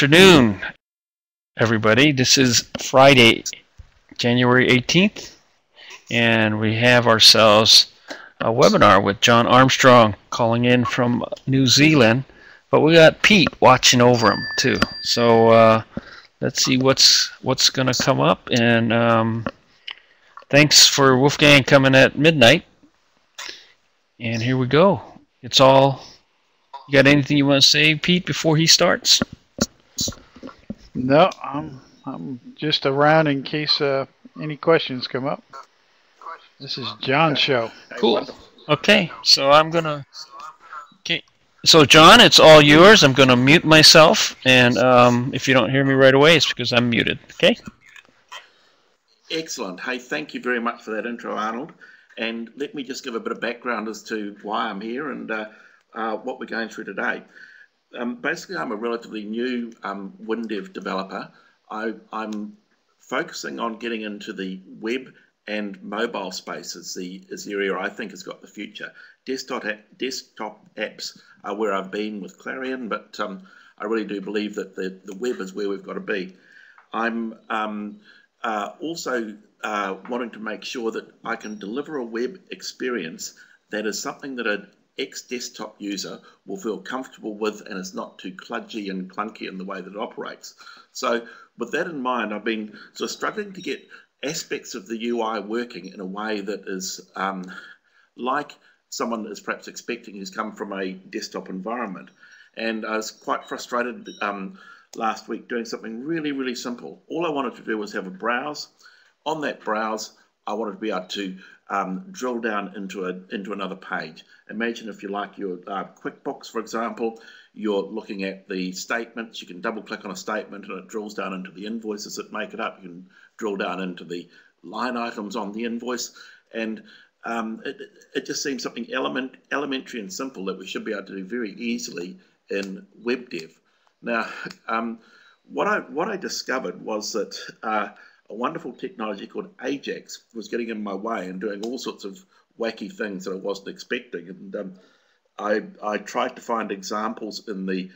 afternoon, everybody. This is Friday, January 18th, and we have ourselves a webinar with John Armstrong calling in from New Zealand. But we got Pete watching over him too. So uh, let's see what's what's going to come up. And um, thanks for Wolfgang coming at midnight. And here we go. It's all. You got anything you want to say, Pete, before he starts? No, I'm I'm just around in case uh, any questions come up. This is John's show. Cool. Okay, so I'm gonna. Okay, so John, it's all yours. I'm gonna mute myself, and um, if you don't hear me right away, it's because I'm muted. Okay. Excellent. Hey, thank you very much for that intro, Arnold. And let me just give a bit of background as to why I'm here and uh, uh, what we're going through today. Um, basically, I'm a relatively new um, WinDev developer. I, am focusing on getting into the web and mobile space is the, is the area I think has got the future. Desktop, desktop apps are where I've been with Clarion, but um, I really do believe that the, the web is where we've got to be. I'm um, uh, also uh, wanting to make sure that I can deliver a web experience that is something that an ex-desktop user will feel comfortable with and is not too kludgy and clunky in the way that it operates. So with that in mind, I've been sort of struggling to get aspects of the UI working in a way that is um, like someone is perhaps expecting who's come from a desktop environment. And I was quite frustrated um, last week doing something really, really simple. All I wanted to do was have a browse. On that browse, I wanted to be able to um, drill down into a into another page. Imagine if you like your uh, QuickBooks, for example, you're looking at the statements. You can double click on a statement and it drills down into the invoices that make it up. You can drill down into the line items on the invoice, and um, it, it just seems something element elementary and simple that we should be able to do very easily in WebDev. Now, um, what I what I discovered was that uh, a wonderful technology called Ajax was getting in my way and doing all sorts of wacky things that I wasn't expecting. And um, I, I tried to find examples in the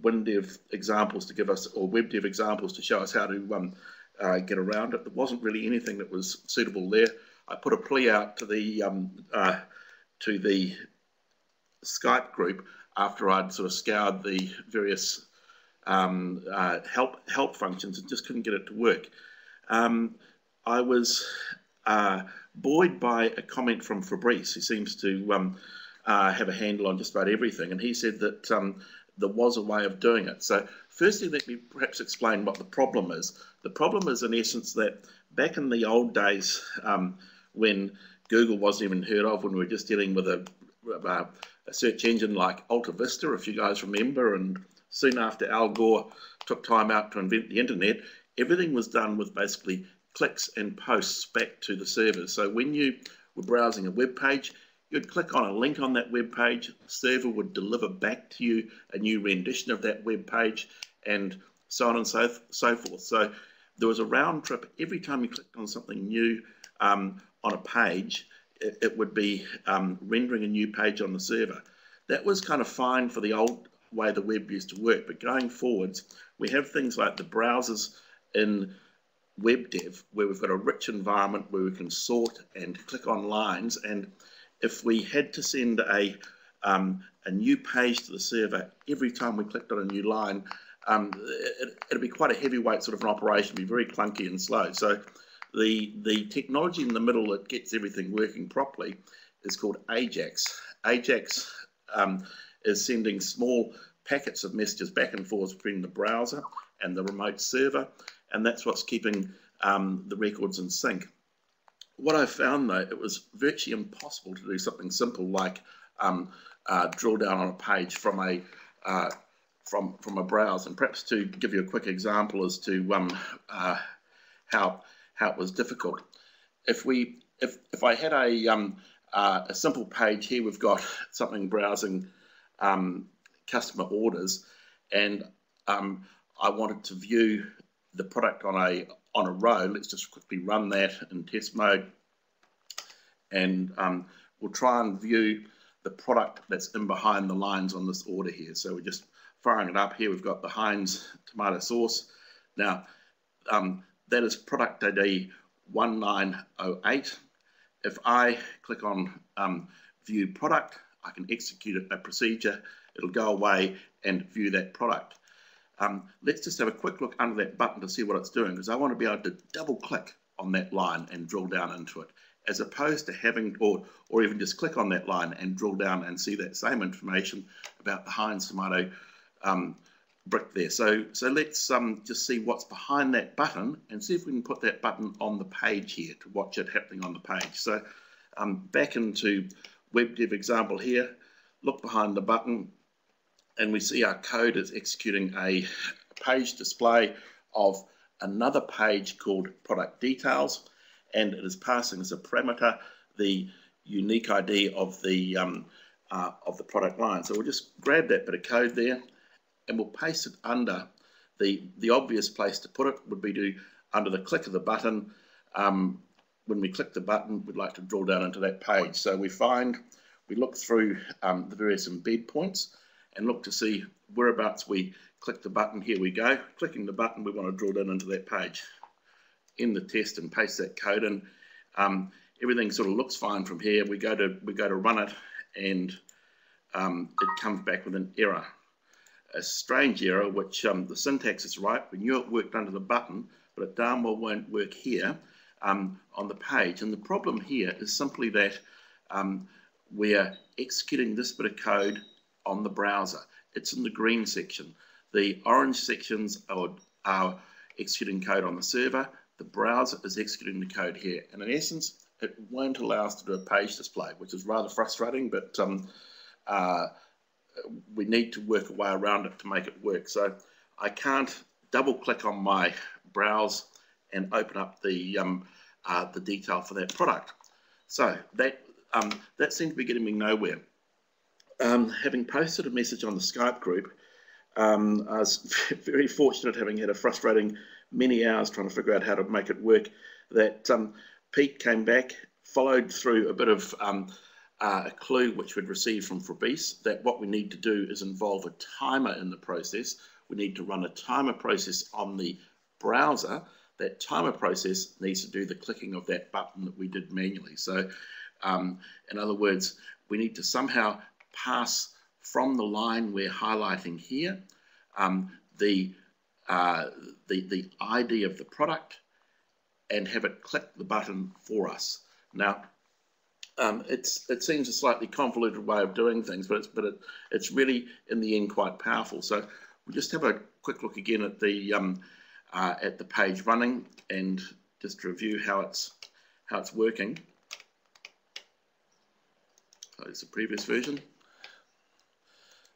WinDev examples to give us, or WebDev examples to show us how to um, uh, get around it. There wasn't really anything that was suitable there. I put a plea out to the um, uh, to the Skype group after I'd sort of scoured the various um, uh, help help functions and just couldn't get it to work. Um, I was uh, buoyed by a comment from Fabrice, who seems to um, uh, have a handle on just about everything, and he said that um, there was a way of doing it. So, firstly, let me perhaps explain what the problem is. The problem is, in essence, that back in the old days um, when Google wasn't even heard of, when we were just dealing with a, a, a search engine like Alta Vista, if you guys remember, and soon after Al Gore took time out to invent the internet, everything was done with basically clicks and posts back to the server. So when you were browsing a web page, you'd click on a link on that web page, the server would deliver back to you a new rendition of that web page, and so on and so, so forth. So there was a round trip every time you clicked on something new um, on a page, it, it would be um, rendering a new page on the server. That was kind of fine for the old way the web used to work, but going forwards, we have things like the browsers in web dev where we've got a rich environment where we can sort and click on lines. And if we had to send a, um, a new page to the server every time we clicked on a new line, um, it, would be quite a heavyweight sort of an operation, be very clunky and slow. So the, the technology in the middle that gets everything working properly is called Ajax. Ajax um, is sending small packets of messages back and forth between the browser and the remote server and that's what's keeping um, the records in sync. What I found though, it was virtually impossible to do something simple like um, uh, drill down on a page from a uh, from from a browse. And perhaps to give you a quick example as to um, uh, how how it was difficult. If we if if I had a um, uh, a simple page here, we've got something browsing um, customer orders, and um, I wanted to view the product on a on a row. Let's just quickly run that in test mode, and um, we'll try and view the product that's in behind the lines on this order here. So we're just firing it up here, we've got the Heinz tomato sauce. Now, um, that is product ID 1908. If I click on um, view product, I can execute a procedure. It'll go away and view that product. Um, let's just have a quick look under that button to see what it's doing because I want to be able to double click on that line and drill down into it as opposed to having or or even just click on that line and drill down and see that same information about the Heinz tomato um, brick there. So so let's um, just see what's behind that button and see if we can put that button on the page here to watch it happening on the page. So um, back into WebDev example here, look behind the button and we see our code is executing a page display of another page called product details and it is passing as a parameter the unique ID of the um, uh, of the product line. So we'll just grab that bit of code there and we'll paste it under the the obvious place to put it would be to under the click of the button. Um, when we click the button, we'd like to draw down into that page. So we find we look through um, the various embed points and look to see whereabouts we click the button. Here we go. Clicking the button, we want to draw down into that page in the test and paste that code in. Um, everything sort of looks fine from here. We go to we go to run it, and um, it comes back with an error, a strange error, which um, the syntax is right. We knew it worked under the button, but it darn well won't work here um, on the page. And the problem here is simply that um, we're executing this bit of code on the browser. It's in the green section. The orange sections are, are executing code on the server the browser is executing the code here. And in essence, it won't allow us to do a page display, which is rather frustrating, but um, uh, we need to work a way around it to make it work. So I can't double click on my browse and open up the, um, uh, the detail for that product. So that, um, that seemed to be getting me nowhere. Um, having posted a message on the Skype group, um, I was very fortunate having had a frustrating many hours trying to figure out how to make it work. That um, Pete came back, followed through a bit of um, uh, a clue which we'd received from Fabrice that what we need to do is involve a timer in the process. We need to run a timer process on the browser. That timer process needs to do the clicking of that button that we did manually. So, um, in other words, we need to somehow pass from the line we're highlighting here um, the uh, the, the ID of the product and have it click the button for us. Now, um, it's, it seems a slightly convoluted way of doing things, but it's, but it, it's really in the end quite powerful. So we'll just have a quick look again at the, um, uh, at the page running and just review how it's, how it's working. Close the previous version.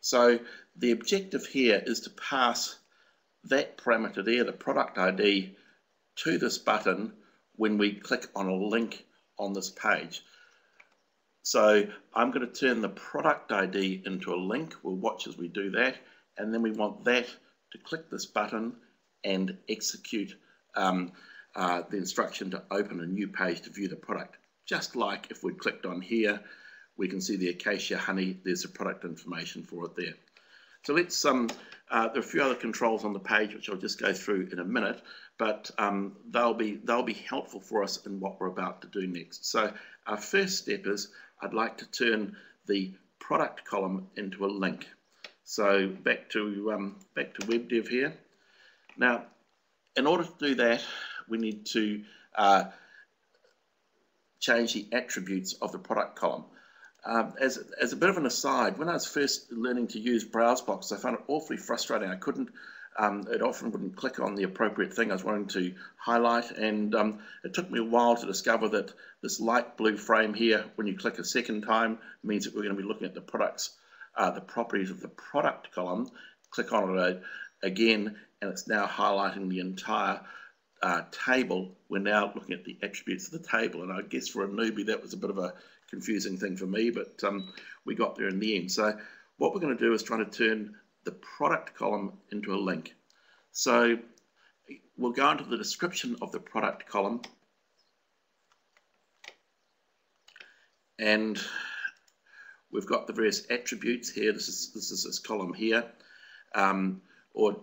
So the objective here is to pass that parameter there, the product ID, to this button when we click on a link on this page. So I'm going to turn the product ID into a link. We'll watch as we do that. And then we want that to click this button and execute um, uh, the instruction to open a new page to view the product. Just like if we clicked on here, we can see the acacia honey. There's the product information for it there. So let's, um, uh, there are a few other controls on the page which I'll just go through in a minute, but um, they'll, be, they'll be helpful for us in what we're about to do next. So our first step is I'd like to turn the product column into a link. So back to, um, back to WebDev here. Now, in order to do that, we need to uh, change the attributes of the product column. Um, as, as a bit of an aside, when I was first learning to use BrowseBox, I found it awfully frustrating. I couldn't, um, it often wouldn't click on the appropriate thing I was wanting to highlight, and um, it took me a while to discover that this light blue frame here, when you click a second time, means that we're going to be looking at the products, uh, the properties of the product column. Click on it uh, again, and it's now highlighting the entire uh, table. We're now looking at the attributes of the table, and I guess for a newbie that was a bit of a confusing thing for me, but um, we got there in the end. So what we're going to do is try to turn the product column into a link. So we'll go into the description of the product column and we've got the various attributes here. This is this is this column here. um, or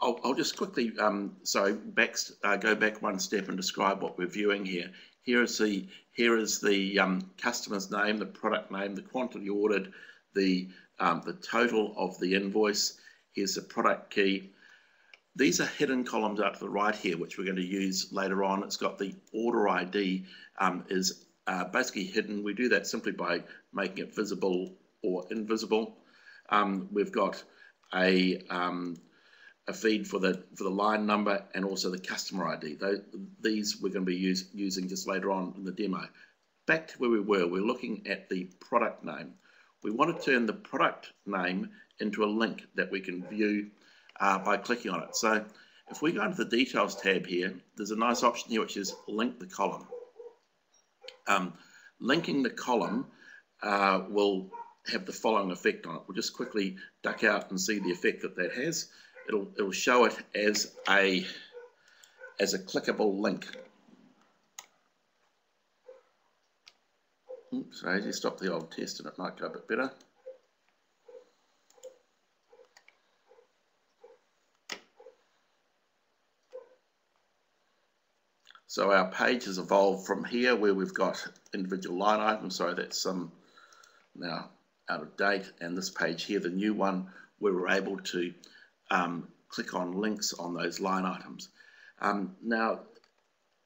I'll, I'll, just quickly, um, so back, uh, go back one step and describe what we're viewing here. Here is the here is the um, customer's name, the product name, the quantity ordered, the um, the total of the invoice. Here's the product key. These are hidden columns out to the right here, which we're going to use later on. It's got the order ID um, is uh, basically hidden. We do that simply by making it visible or invisible. Um, we've got a um, a feed for the for the line number and also the customer ID. these we're going to be use, using just later on in the demo. Back to where we were, we're looking at the product name. We want to turn the product name into a link that we can view uh, by clicking on it. So if we go into the details tab here, there's a nice option here which is link the column. Um, linking the column uh, will have the following effect on it. We'll just quickly duck out and see the effect that that has it'll it'll show it as a as a clickable link. Oops, sorry, just stop the old test and it might go a bit better. So our page has evolved from here where we've got individual line items. Sorry, that's some um, now out of date. And this page here, the new one, where we're able to um, click on links on those line items. Um, now,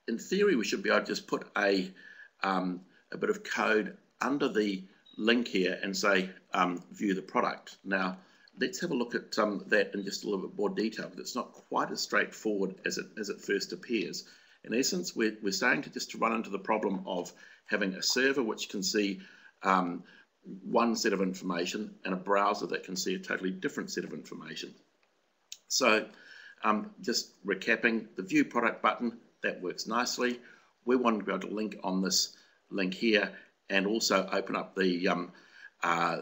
in theory, we should be able to just put a, um, a bit of code under the link here and say um, view the product. Now, let's have a look at um, that in just a little bit more detail, but it's not quite as straightforward as it, as it first appears. In essence, we're, we're starting to just run into the problem of having a server which can see um, one set of information and a browser that can see a totally different set of information. So um, just recapping, the view product button, that works nicely. We want to be able to link on this link here and also open up the um, uh,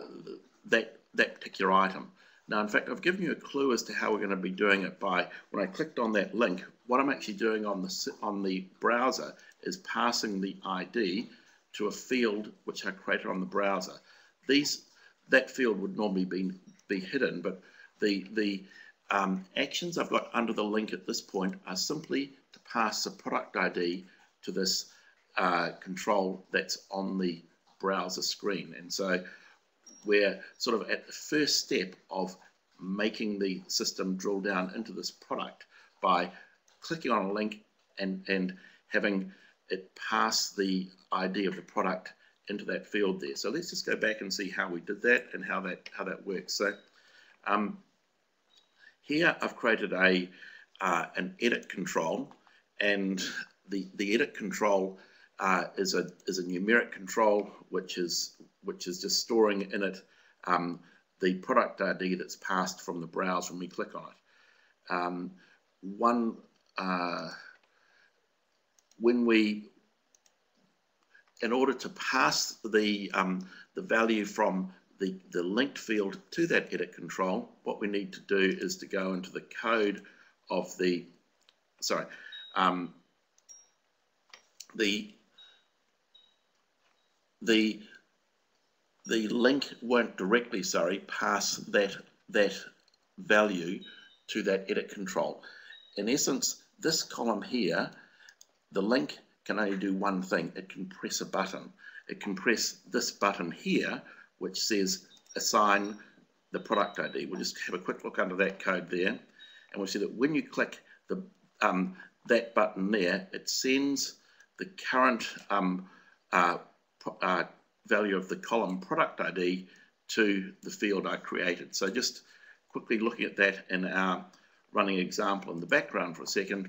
that, that particular item. Now, in fact, I've given you a clue as to how we're going to be doing it by, when I clicked on that link, what I'm actually doing on the, on the browser is passing the ID to a field which I created on the browser. These, that field would normally be, be hidden, but the, the um, actions I've got under the link at this point are simply to pass the product ID to this uh, control that's on the browser screen. And so we're sort of at the first step of making the system drill down into this product by clicking on a link and, and having it pass the ID of the product into that field there. So let's just go back and see how we did that and how that how that works. So um, here I've created a uh, an edit control, and the the edit control uh, is a is a numeric control which is which is just storing in it um, the product ID that's passed from the browse when we click on it. Um, one uh, when we in order to pass the um, the value from the, the linked field to that edit control, what we need to do is to go into the code of the, sorry, um, the, the, the link won't directly, sorry, pass that, that value to that edit control. In essence, this column here, the link can only do one thing. It can press a button. It can press this button here, which says assign the product ID. We'll just have a quick look under that code there. And we'll see that when you click the um, that button there, it sends the current um, uh, uh, value of the column product ID to the field I created. So just quickly looking at that in our running example in the background for a second.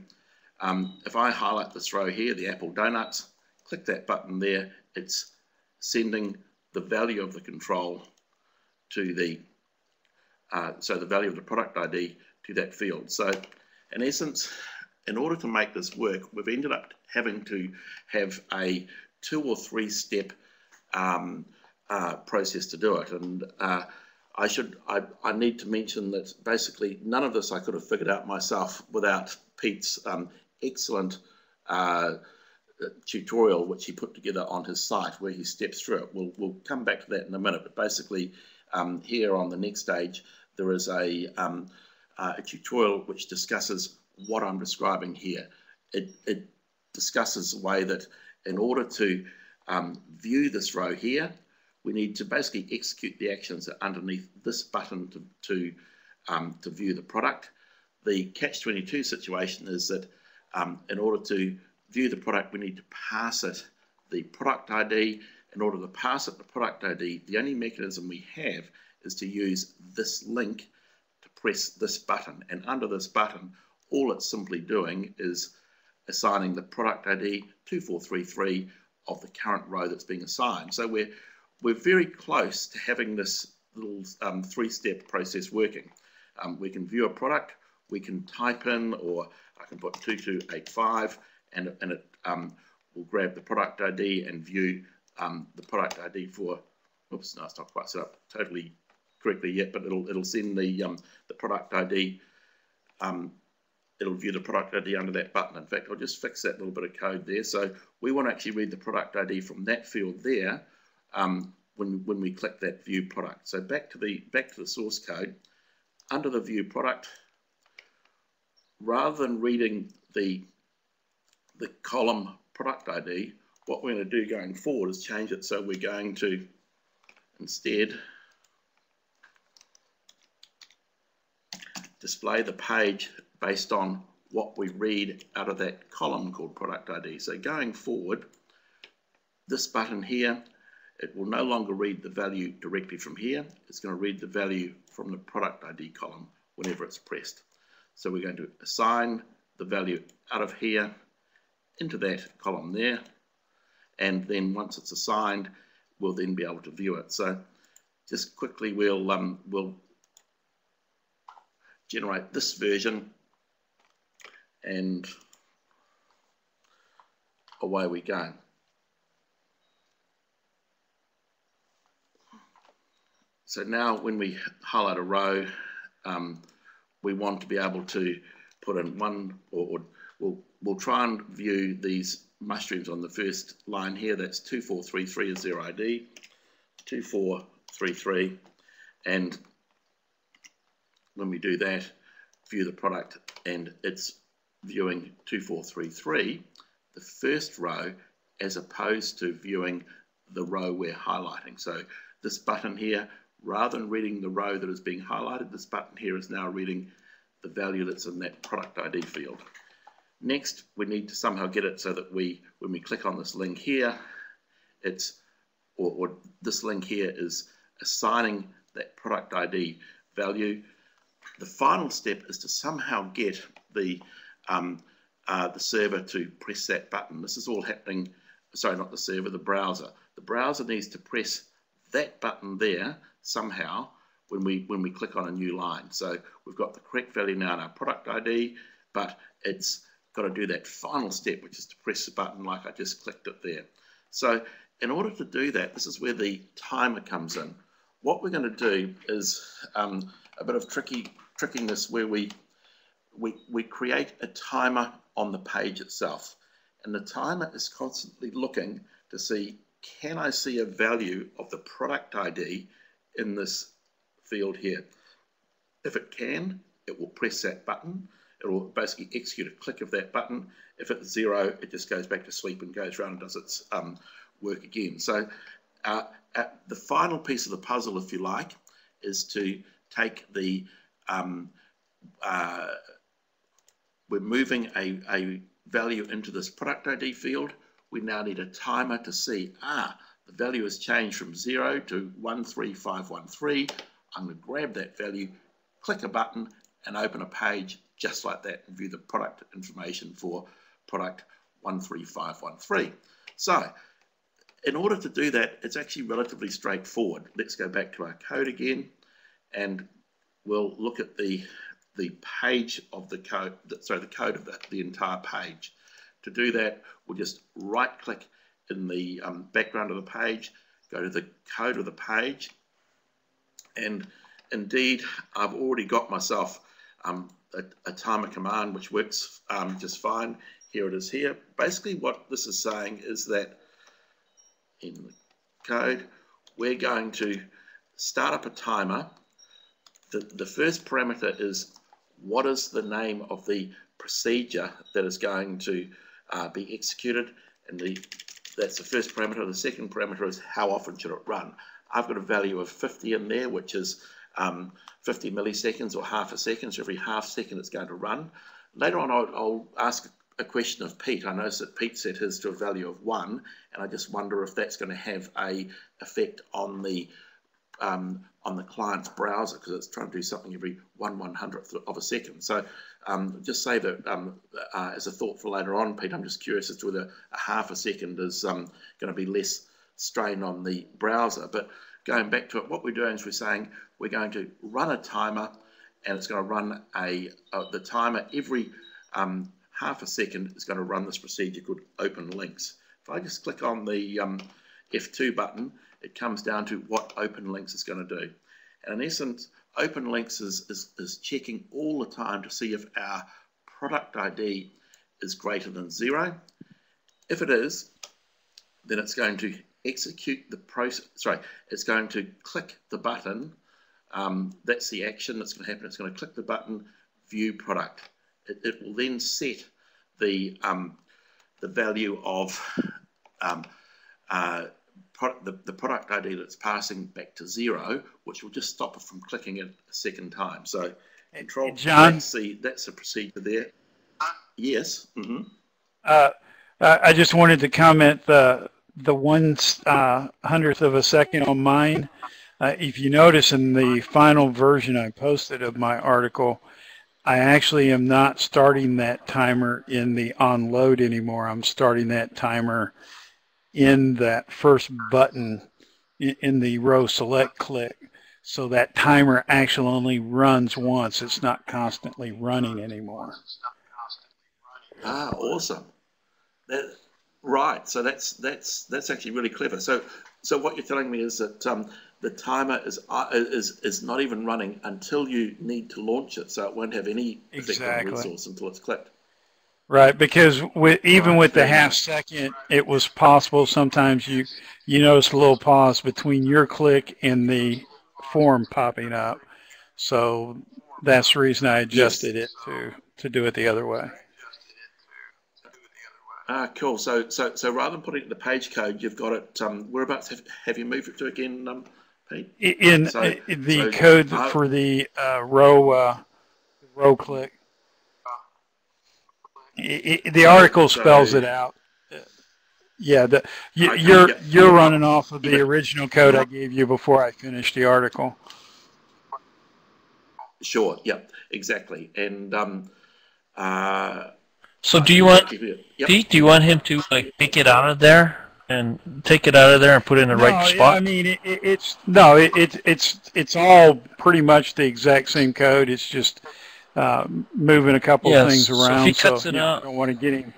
Um, if I highlight this row here, the Apple Donuts, click that button there, it's sending the value of the control to the, uh, so the value of the product ID to that field. So in essence, in order to make this work, we've ended up having to have a two or three step um, uh, process to do it. And uh, I should, I, I, need to mention that basically none of this I could have figured out myself without Pete's um, excellent uh, tutorial which he put together on his site where he steps through it. We'll, we'll come back to that in a minute, but basically um, here on the next stage, there is a, um, uh, a tutorial which discusses what I'm describing here. It, it discusses the way that in order to um, view this row here, we need to basically execute the actions underneath this button to, to, um, to view the product. The catch-22 situation is that um, in order to view the product, we need to pass it the product ID. In order to pass it the product ID, the only mechanism we have is to use this link to press this button. And under this button, all it's simply doing is assigning the product ID 2433 of the current row that's being assigned. So we're, we're very close to having this little um, three-step process working. Um, we can view a product, we can type in, or I can put 2285, and, and it um, will grab the product ID and view um, the product ID for, oops, no, it's not quite set up totally correctly yet, but it'll, it'll send the, um, the product ID um, it'll view the product ID under that button. In fact, I'll just fix that little bit of code there. So we want to actually read the product ID from that field there um, when, when we click that view product. So back to the back to the source code, under the view product, rather than reading the the column product ID, what we're going to do going forward is change it so we're going to instead display the page based on what we read out of that column called product ID. So going forward, this button here, it will no longer read the value directly from here. It's going to read the value from the product ID column whenever it's pressed. So we're going to assign the value out of here into that column there. And then once it's assigned, we'll then be able to view it. So just quickly, we'll, um, we'll generate this version and away we go. So now when we highlight a row, um, we want to be able to put in one, or, or, we'll, we'll try and view these mushrooms on the first line here. That's 2433 is their ID, 2433. And when we do that, view the product and it's viewing 2433, the first row, as opposed to viewing the row we're highlighting. So this button here, rather than reading the row that is being highlighted, this button here is now reading the value that's in that product ID field. Next, we need to somehow get it so that we, when we click on this link here, it's, or, or this link here is assigning that product ID value. The final step is to somehow get the um, uh, the server to press that button. This is all happening, sorry, not the server, the browser. The browser needs to press that button there somehow when we when we click on a new line. So we've got the correct value now in our product ID, but it's got to do that final step, which is to press the button like I just clicked it there. So in order to do that, this is where the timer comes in. What we're going to do is um, a bit of tricky trickiness where we we, we create a timer on the page itself. And the timer is constantly looking to see, can I see a value of the product ID in this field here? If it can, it will press that button. It will basically execute a click of that button. If it's zero, it just goes back to sleep and goes around and does its um, work again. So uh, the final piece of the puzzle, if you like, is to take the um, uh, we're moving a, a value into this product ID field. We now need a timer to see, ah, the value has changed from 0 to 13513. I'm going to grab that value, click a button, and open a page just like that and view the product information for product 13513. So, in order to do that, it's actually relatively straightforward. Let's go back to our code again, and we'll look at the the page of the code, sorry, the code of the, the entire page. To do that, we'll just right click in the um, background of the page, go to the code of the page, and indeed, I've already got myself um, a, a, timer command which works um, just fine. Here it is here. Basically what this is saying is that in the code, we're going to start up a timer the, the first parameter is what is the name of the procedure that is going to uh, be executed and the that's the first parameter. The second parameter is how often should it run. I've got a value of 50 in there, which is um, 50 milliseconds or half a second. So every half second it's going to run. Later on, I'll, I'll ask a question of Pete. I noticed that Pete set his to a value of one, and I just wonder if that's going to have a effect on the um, on the client's browser because it's trying to do something every one one hundredth of a second. So um, just say that um, uh, as a thought for later on, Pete. I'm just curious as to whether a half a second is um, going to be less strain on the browser. But going back to it, what we're doing is we're saying we're going to run a timer, and it's going to run a uh, the timer every um, half a second is going to run this procedure called open links. If I just click on the um, F2 button, it comes down to what open links is going to do. And in essence, open links is, is, is checking all the time to see if our product ID is greater than zero. If it is, then it's going to execute the process, sorry, it's going to click the button. Um, that's the action that's going to happen. It's going to click the button, view product. It, it will then set the, um, the value of um, uh, the, the product ID that's passing back to zero, which will just stop it from clicking it a second time. So control, John? that's the, that's the procedure there. Yes. Mm -hmm. uh, I just wanted to comment the the one uh, hundredth of a second on mine. Uh, if you notice in the final version I posted of my article, I actually am not starting that timer in the on load anymore. I'm starting that timer in that first button in the row select click. So that timer actually only runs once. It's not constantly running anymore. Ah, awesome. That, right. So that's that's that's actually really clever. So so what you're telling me is that um, the timer is uh, is is not even running until you need to launch it. So it won't have any exactly. resource until it's clicked. Right, because with, even with the half second, it was possible sometimes you you notice a little pause between your click and the form popping up. So that's the reason I adjusted yes. it to to do it the other way. Ah, cool. So so so rather than putting it in the page code, you've got it. Um, whereabouts have, have you moved it to again, um, Pete? In, so, the so, code uh, for the uh, row uh, row click. It, it, the article spells it out. Yeah, the, you, you're you're running off of the original code I gave you before I finished the article. Sure. Yeah. Exactly. And um, uh, so, do you want yep. Pete? Do you want him to like take it out of there and take it out of there and put it in the no, right spot? I mean, it, it's no, it, it, it's it's all pretty much the exact same code. It's just uh, moving a couple yes. of things around. So if he cuts so, it out, I don't want to get him.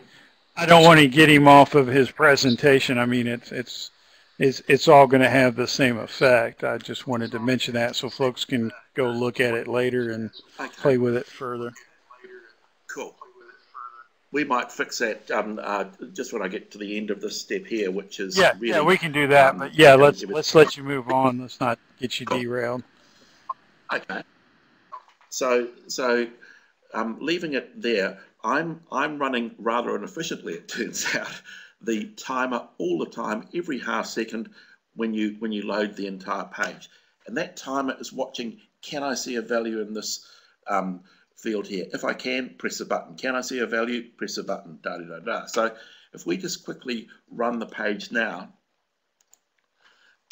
I don't want to get him off of his presentation. I mean, it's it's it's it's all going to have the same effect. I just wanted to mention that so folks can go look at it later and play with it further. We might fix that um, uh, just when I get to the end of this step here, which is yeah, really, yeah, we can do that. Um, but yeah, let's let's let you move on. Let's not get you cool. derailed. Okay. So, so um, leaving it there, I'm, I'm running rather inefficiently, it turns out, the timer all the time, every half second when you, when you load the entire page. And that timer is watching, can I see a value in this um, field here? If I can, press a button. Can I see a value? Press a button, da da da da. So if we just quickly run the page now,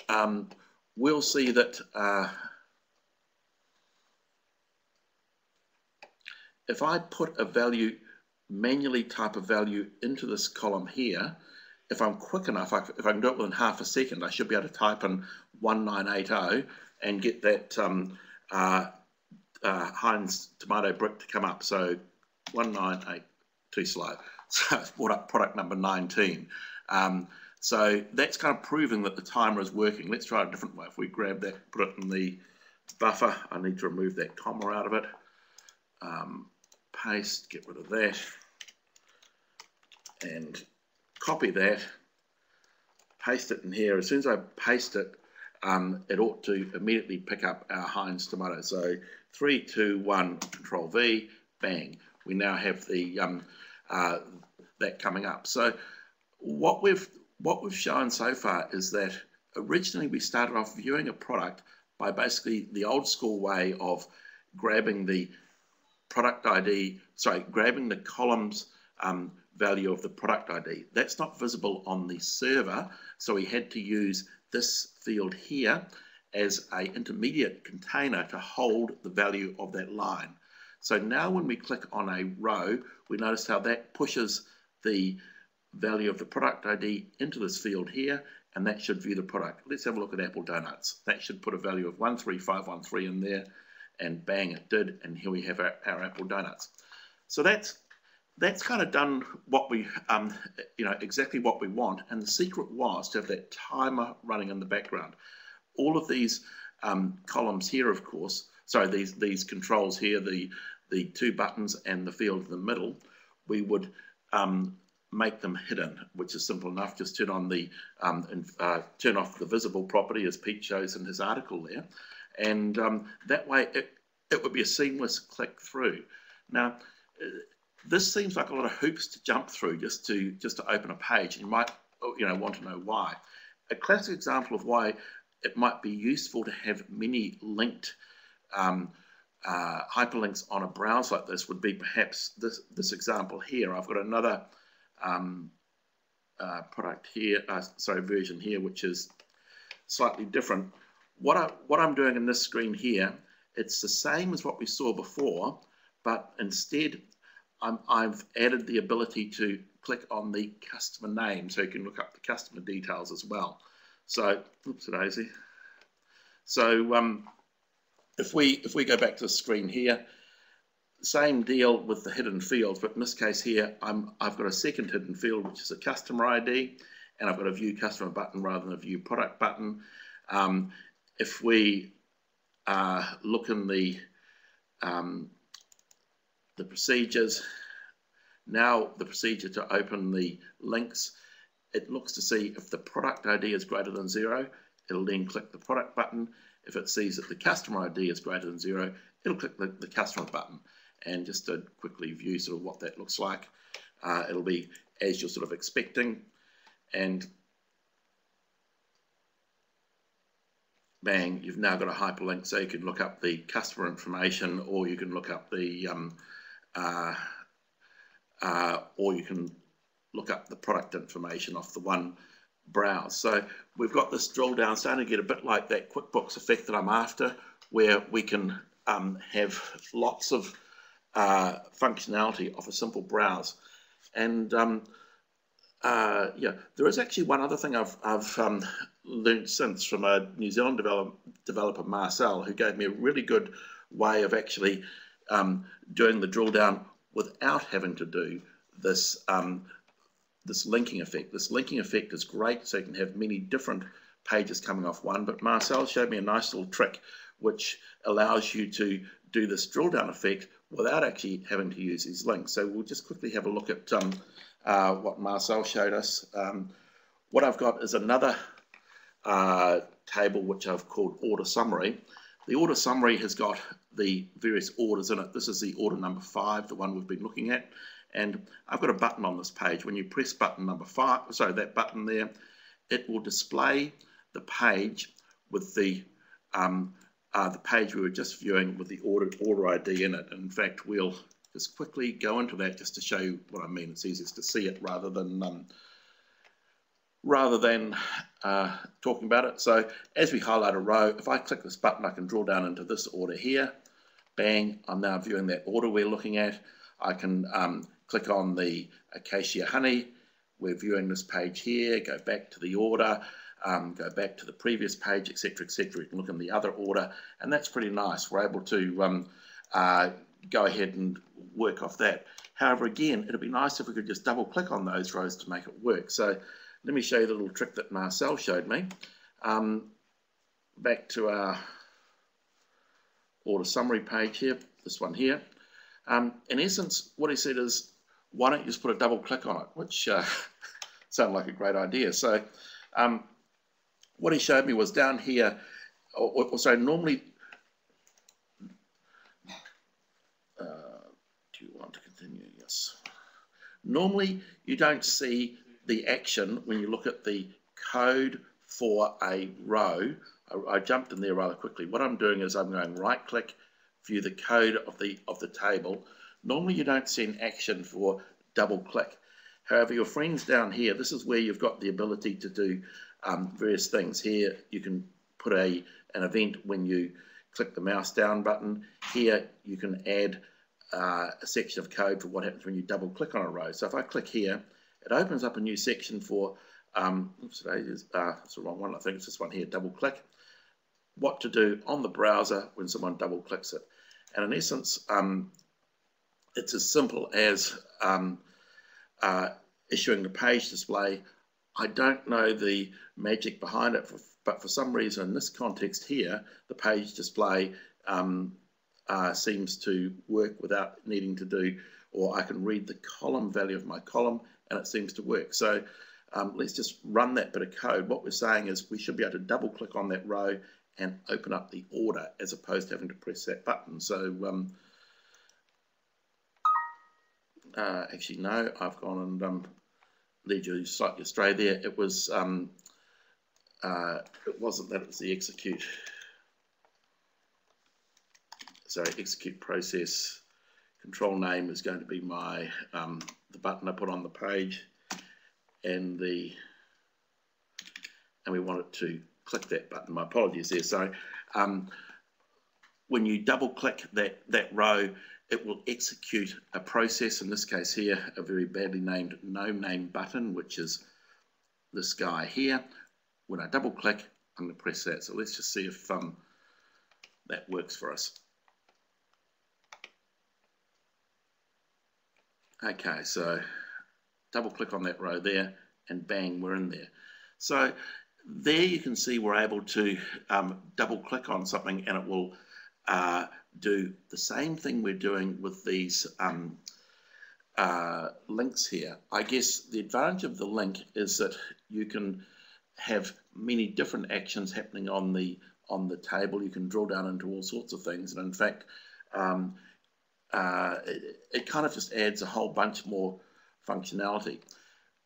um, we'll see that uh, if I put a value, manually type a value into this column here, if I'm quick enough, if I can do it within half a second, I should be able to type in 1980 and get that um, uh, uh, Heinz tomato brick to come up. So 198, too slow. So it's brought up product number 19. Um, so that's kind of proving that the timer is working. Let's try a different way. If we grab that, put it in the buffer, I need to remove that comma out of it. Um, paste, get rid of that, and copy that, paste it in here. As soon as I paste it, um, it ought to immediately pick up our Heinz tomato. So three, two, one, Control V, bang. We now have the um, uh, that coming up. So what we've what we've shown so far is that originally we started off viewing a product by basically the old school way of grabbing the product ID, sorry, grabbing the columns um, value of the product ID. That's not visible on the server, so we had to use this field here as a intermediate container to hold the value of that line. So now when we click on a row, we notice how that pushes the value of the product ID into this field here, and that should view the product. Let's have a look at Apple Donuts. That should put a value of 13513 in there, and bang, it did, and here we have our, our Apple Donuts. So that's that's kind of done what we, um, you know, exactly what we want. And the secret was to have that timer running in the background. All of these um, columns here, of course, sorry, these these controls here, the the two buttons and the field in the middle, we would um, make them hidden, which is simple enough. Just turn on the um, and, uh, turn off the visible property, as Pete shows in his article there, and um, that way it it would be a seamless click through. Now. Uh, this seems like a lot of hoops to jump through just to just to open a page. You might you know want to know why. A classic example of why it might be useful to have many linked um, uh, hyperlinks on a browse like this would be perhaps this this example here. I've got another um, uh, product here, uh, sorry, version here, which is slightly different. What I what I'm doing in this screen here, it's the same as what we saw before, but instead i have added the ability to click on the customer name so you can look up the customer details as well. So, oops, daisy. So um, if we if we go back to the screen here, same deal with the hidden fields, but in this case here, I'm I've got a second hidden field which is a customer ID, and I've got a view customer button rather than a view product button. Um, if we uh, look in the um, the procedures. Now the procedure to open the links, it looks to see if the product ID is greater than zero, it'll then click the product button. If it sees that the customer ID is greater than zero, it'll click the, the customer button. And just to quickly view sort of what that looks like, uh, it'll be as you're sort of expecting. And bang, you've now got a hyperlink so you can look up the customer information or you can look up the um, uh, uh, or you can look up the product information off the one browse. So we've got this drill down starting to get a bit like that QuickBooks effect that I'm after, where we can um, have lots of uh, functionality off a simple browse. And um, uh, yeah, there is actually one other thing I've, I've um, learned since from a New Zealand develop, developer, Marcel, who gave me a really good way of actually um, doing the drill down without having to do this um, this linking effect. This linking effect is great, so you can have many different pages coming off one. But Marcel showed me a nice little trick which allows you to do this drill down effect without actually having to use these links. So we'll just quickly have a look at um, uh, what Marcel showed us. Um, what I've got is another uh, table which I've called order summary. The order summary has got the various orders in it. This is the order number five, the one we've been looking at. And I've got a button on this page. When you press button number five, sorry, that button there, it will display the page with the um, uh, the page we were just viewing with the order, order ID in it. And in fact, we'll just quickly go into that just to show you what I mean. It's easiest to see it rather than um, rather than uh, talking about it. So as we highlight a row, if I click this button, I can draw down into this order here. Bang, I'm now viewing that order we're looking at. I can um, click on the acacia honey. We're viewing this page here, go back to the order, um, go back to the previous page, etc., etc. You can look in the other order, and that's pretty nice. We're able to um, uh, go ahead and work off that. However, again, it'd be nice if we could just double click on those rows to make it work. So let me show you the little trick that Marcel showed me. Um, back to our order summary page here, this one here. Um, in essence, what he said is, why don't you just put a double click on it, which uh, sounded like a great idea. So um, what he showed me was down here, or, or sorry, normally, uh, do you want to continue? Yes. Normally, you don't see the action when you look at the code for a row. I, I jumped in there rather quickly. What I'm doing is I'm going right click, view the code of the of the table. Normally you don't see an action for double click. However, your friends down here, this is where you've got the ability to do um, various things. Here you can put a an event when you click the mouse down button. Here you can add uh, a section of code for what happens when you double click on a row. So if I click here, it opens up a new section for, um, oops, is, uh, it's the wrong one, I think it's this one here, double click. What to do on the browser when someone double clicks it. And in essence, um, it's as simple as um, uh, issuing the page display. I don't know the magic behind it, for, but for some reason in this context here, the page display um, uh, seems to work without needing to do, or I can read the column value of my column and it seems to work. So um, let's just run that bit of code. What we're saying is we should be able to double click on that row and open up the order as opposed to having to press that button. So um, uh, actually no, I've gone and um, lead you slightly astray there. It was um, uh, it wasn't that it was the execute sorry, execute process. Control name is going to be my um, the button I put on the page, and the and we want it to click that button. My apologies there. So um, when you double click that that row, it will execute a process. In this case here, a very badly named no name button, which is this guy here. When I double click, I'm going to press that. So let's just see if um, that works for us. Okay, so double click on that row there and bang, we're in there. So there you can see we're able to um, double click on something and it will uh, do the same thing we're doing with these um, uh, links here. I guess the advantage of the link is that you can have many different actions happening on the on the table. You can drill down into all sorts of things, and in fact, um, uh, it, it, kind of just adds a whole bunch more functionality.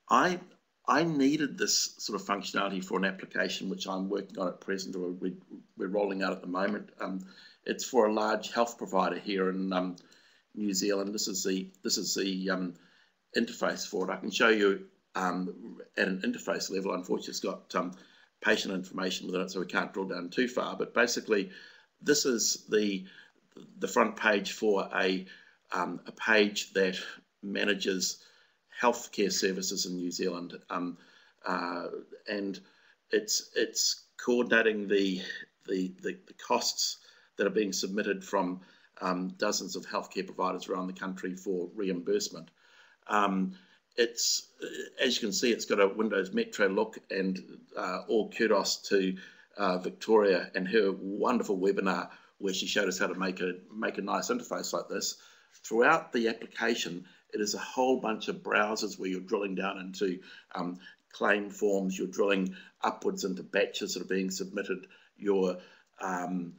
I I needed this sort of functionality for an application which I'm working on at present, or we, are rolling out at the moment. Um, it's for a large health provider here in um, New Zealand. This is the this is the um, interface for it. I can show you um, at an interface level. Unfortunately, it's got um, patient information within it, so we can't drill down too far. But basically, this is the the front page for a, um, a page that manages healthcare services in New Zealand. Um, uh, and it's, it's coordinating the, the, the, the, costs that are being submitted from um, dozens of healthcare providers around the country for reimbursement. Um, it's, as you can see, it's got a Windows Metro look and uh, all kudos to uh, Victoria and her wonderful webinar where she showed us how to make a make a nice interface like this. Throughout the application, it is a whole bunch of browsers where you're drilling down into um, claim forms, you're drilling upwards into batches that are being submitted, you're um,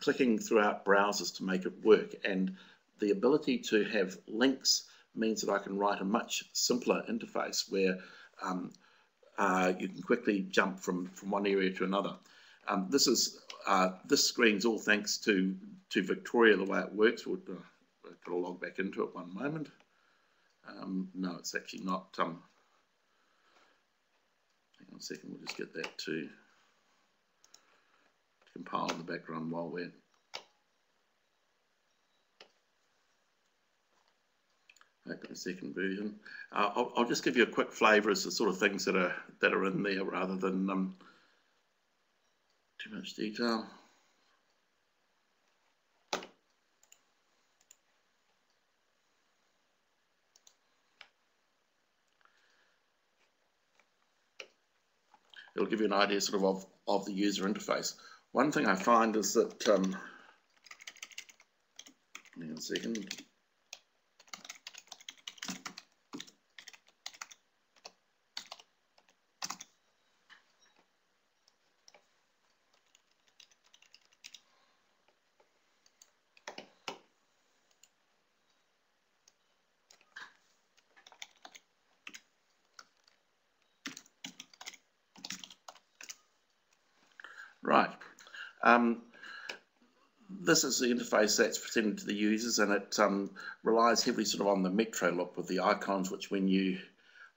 clicking throughout browsers to make it work. And the ability to have links means that I can write a much simpler interface where um, uh, you can quickly jump from, from one area to another. Um, this is uh, this screen's all thanks to to Victoria the way it works. We'll uh, a log back into it one moment. Um, no, it's actually not. Um, hang on a second. We'll just get that to compile the background while we're open second version. Uh, I'll, I'll, just give you a quick flavour as the sort of things that are that are in there rather than um, too much detail. It'll give you an idea sort of of, of the user interface. One thing I find is that, um, hang on a second, Right. Um, this is the interface that's presented to the users and it um, relies heavily sort of on the Metro look with the icons, which when you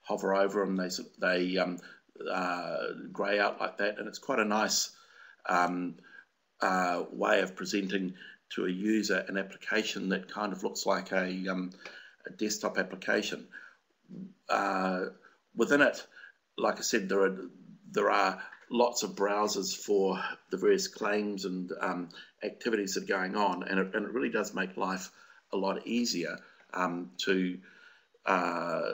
hover over them, they, they um, uh, grey out like that. And it's quite a nice um, uh, way of presenting to a user an application that kind of looks like a, um, a desktop application. Uh, within it, like I said, there are there are lots of browsers for the various claims and um, activities that are going on, and it, and it, really does make life a lot easier um, to uh,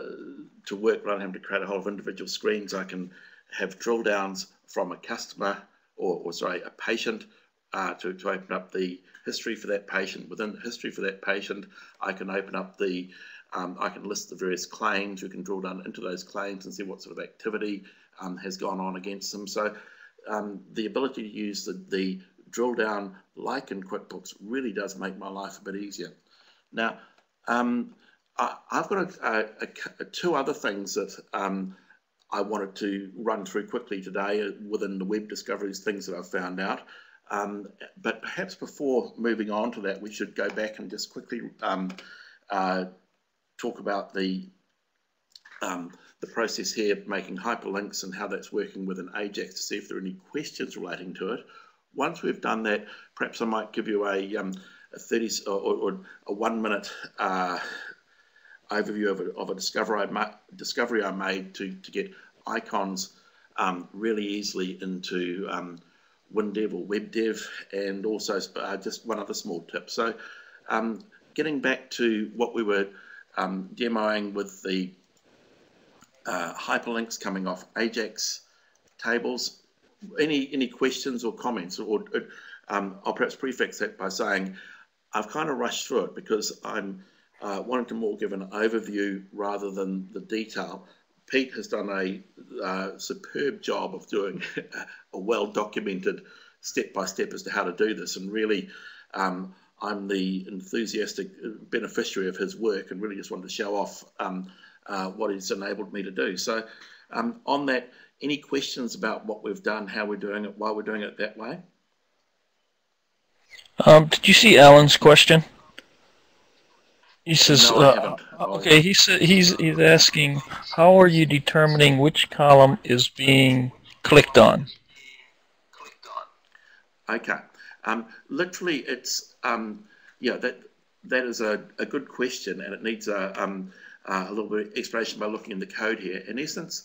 to work rather than having to create a whole of individual screens. I can have drill downs from a customer or, or sorry, a patient uh, to, to open up the history for that patient. Within the history for that patient, I can open up the um, I can list the various claims. We can drill down into those claims and see what sort of activity um, has gone on against them. So um, the ability to use the, the drill down like in QuickBooks really does make my life a bit easier. Now, um, I, have got a, a, a, two other things that um, I wanted to run through quickly today within the web discoveries, things that I've found out. Um, but perhaps before moving on to that, we should go back and just quickly um, uh, talk about the um, the process here, making hyperlinks and how that's working with an Ajax to see if there are any questions relating to it. Once we've done that, perhaps I might give you a, um, a 30 or, or, a one minute uh, overview of a, of a discovery, I discovery I made to, to get icons um, really easily into um, WinDev or WebDev and also uh, just one other small tip. So um, getting back to what we were um, demoing with the uh, hyperlinks coming off Ajax tables. Any any questions or comments? Or um, I'll perhaps prefix that by saying I've kind of rushed through it because I'm uh, wanting to more give an overview rather than the detail. Pete has done a uh, superb job of doing a well documented step by step as to how to do this, and really. Um, I'm the enthusiastic beneficiary of his work and really just wanted to show off um, uh, what it's enabled me to do. So um, on that, any questions about what we've done, how we're doing it, why we're doing it that way? Um, did you see Alan's question? He says, no, uh, okay, he said he's he's asking, how are you determining which column is being clicked on? Okay, um, literally, it's um, yeah that that is a, a good question, and it needs a um, uh, a little bit of explanation by looking in the code here. In essence,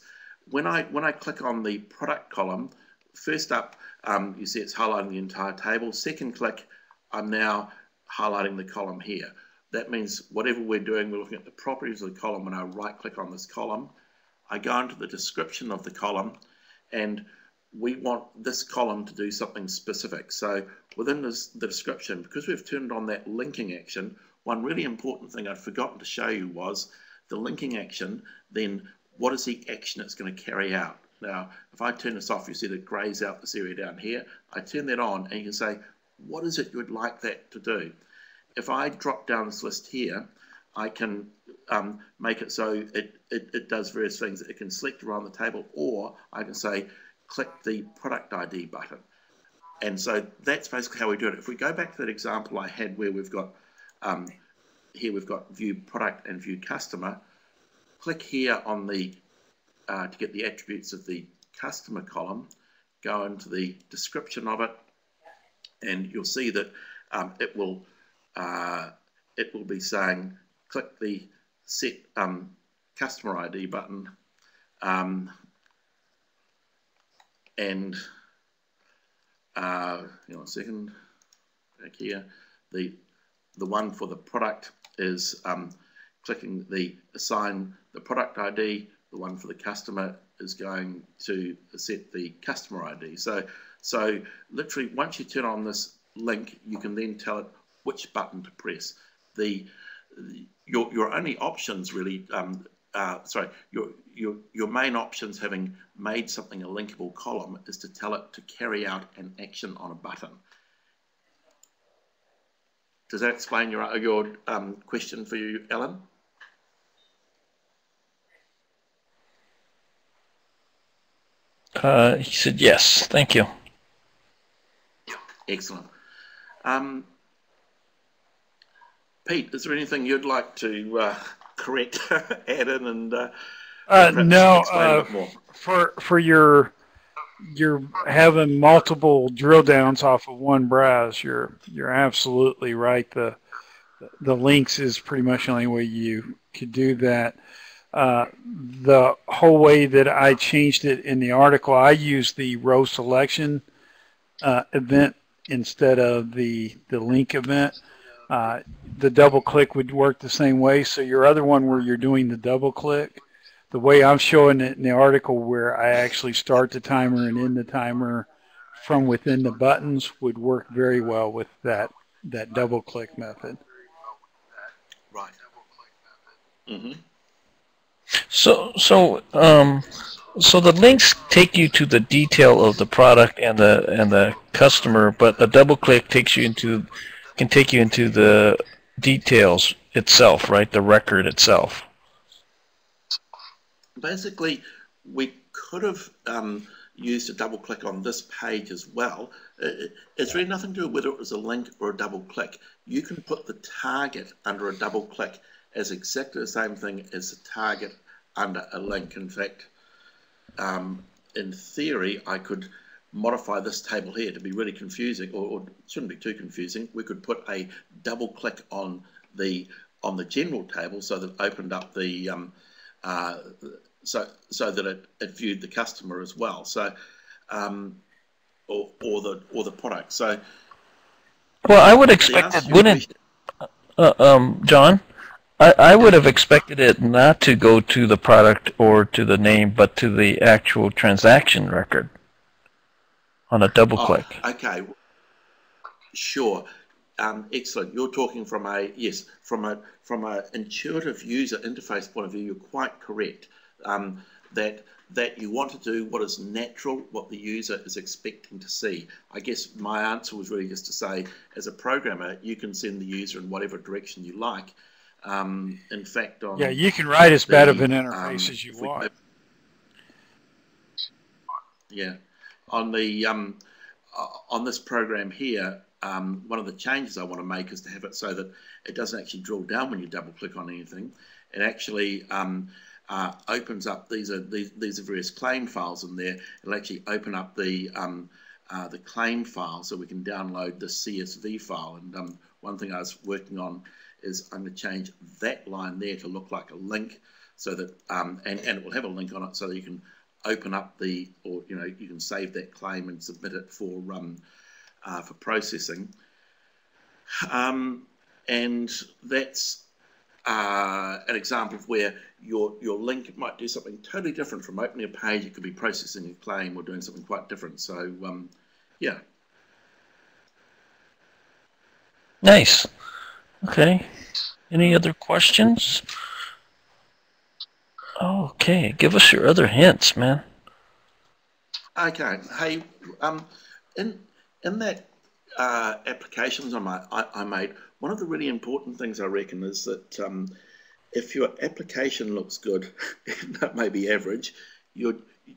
when I when I click on the product column, first up um, you see it's highlighting the entire table. Second click, I'm now highlighting the column here. That means whatever we're doing, we're looking at the properties of the column. When I right click on this column, I go into the description of the column and we want this column to do something specific. So within this, the description, because we've turned on that linking action, one really important thing I'd forgotten to show you was the linking action, then what is the action it's going to carry out? Now, if I turn this off, you see that grays out this area down here. I turn that on and you can say, what is it you would like that to do? If I drop down this list here, I can um, make it so it, it, it, does various things. It can select around the table or I can say, click the product ID button. And so that's basically how we do it. If we go back to that example I had where we've got um, here we've got view product and view customer. Click here on the uh, to get the attributes of the customer column. Go into the description of it, and you'll see that um, it will uh, it will be saying click the set um, customer ID button, um, and uh, hang on a second, back here, the the one for the product is um, clicking the assign the product ID. The one for the customer is going to set the customer ID. So, so literally once you turn on this link, you can then tell it which button to press. The, your, your only options really, um, uh, sorry, your, your, your main options having made something a linkable column is to tell it to carry out an action on a button. Does that explain your, your um, question for you, Alan? Uh, he said yes. Thank you. Excellent. Um, Pete, is there anything you'd like to uh, correct, add in, and uh, uh, no, uh, for for your you're having multiple drill downs off of one browse. You're you're absolutely right. The the links is pretty much the only way you could do that. Uh, the whole way that I changed it in the article, I used the row selection uh, event instead of the the link event. Uh, the double click would work the same way. So your other one where you're doing the double click, the way I'm showing it in the article where I actually start the timer and end the timer from within the buttons would work very well with that that double click method. Right. Mm-hmm. So so um, so the links take you to the detail of the product and the and the customer, but a double click takes you into can take you into the details itself, right? The record itself basically, we could have um, used a double click on this page as well. It's really nothing to do with whether it was a link or a double click. You can put the target under a double click as exactly the same thing as the target under a link. In fact, um, in theory, I could modify this table here to be really confusing, or, or shouldn't be too confusing. We could put a double click on the on the general table so that opened up the um, uh, so so that it, it viewed the customer as well. So um, or, or the or the product. So well, I would expect it wouldn't. Uh, um, John, I, I would have expected it not to go to the product or to the name, but to the actual transaction record on a double click. Oh, okay, sure. Um, excellent. You're talking from a yes, from a from an intuitive user interface point of view. You're quite correct um, that that you want to do what is natural, what the user is expecting to see. I guess my answer was really just to say, as a programmer, you can send the user in whatever direction you like. Um, in fact, on yeah, you can write as bad of an interface um, as you want. yeah, on the um, uh, on this program here, um, one of the changes I want to make is to have it so that it doesn't actually drill down when you double click on anything. It actually um, uh, opens up these are these, these are various claim files in there. It'll actually open up the um, uh, the claim file so we can download the CSV file. And um, one thing I was working on is I'm going to change that line there to look like a link so that um, and, and it will have a link on it so that you can open up the or you know you can save that claim and submit it for um, uh, for processing. Um, and that's uh, an example of where your your link might do something totally different from opening a page. It could be processing a claim or doing something quite different. So um, yeah. Nice. Okay. Any other questions? Okay, give us your other hints, man. Okay. Hey, um, in in that uh, applications I, might, I, I made, one of the really important things I reckon is that um, if your application looks good, that may be average, your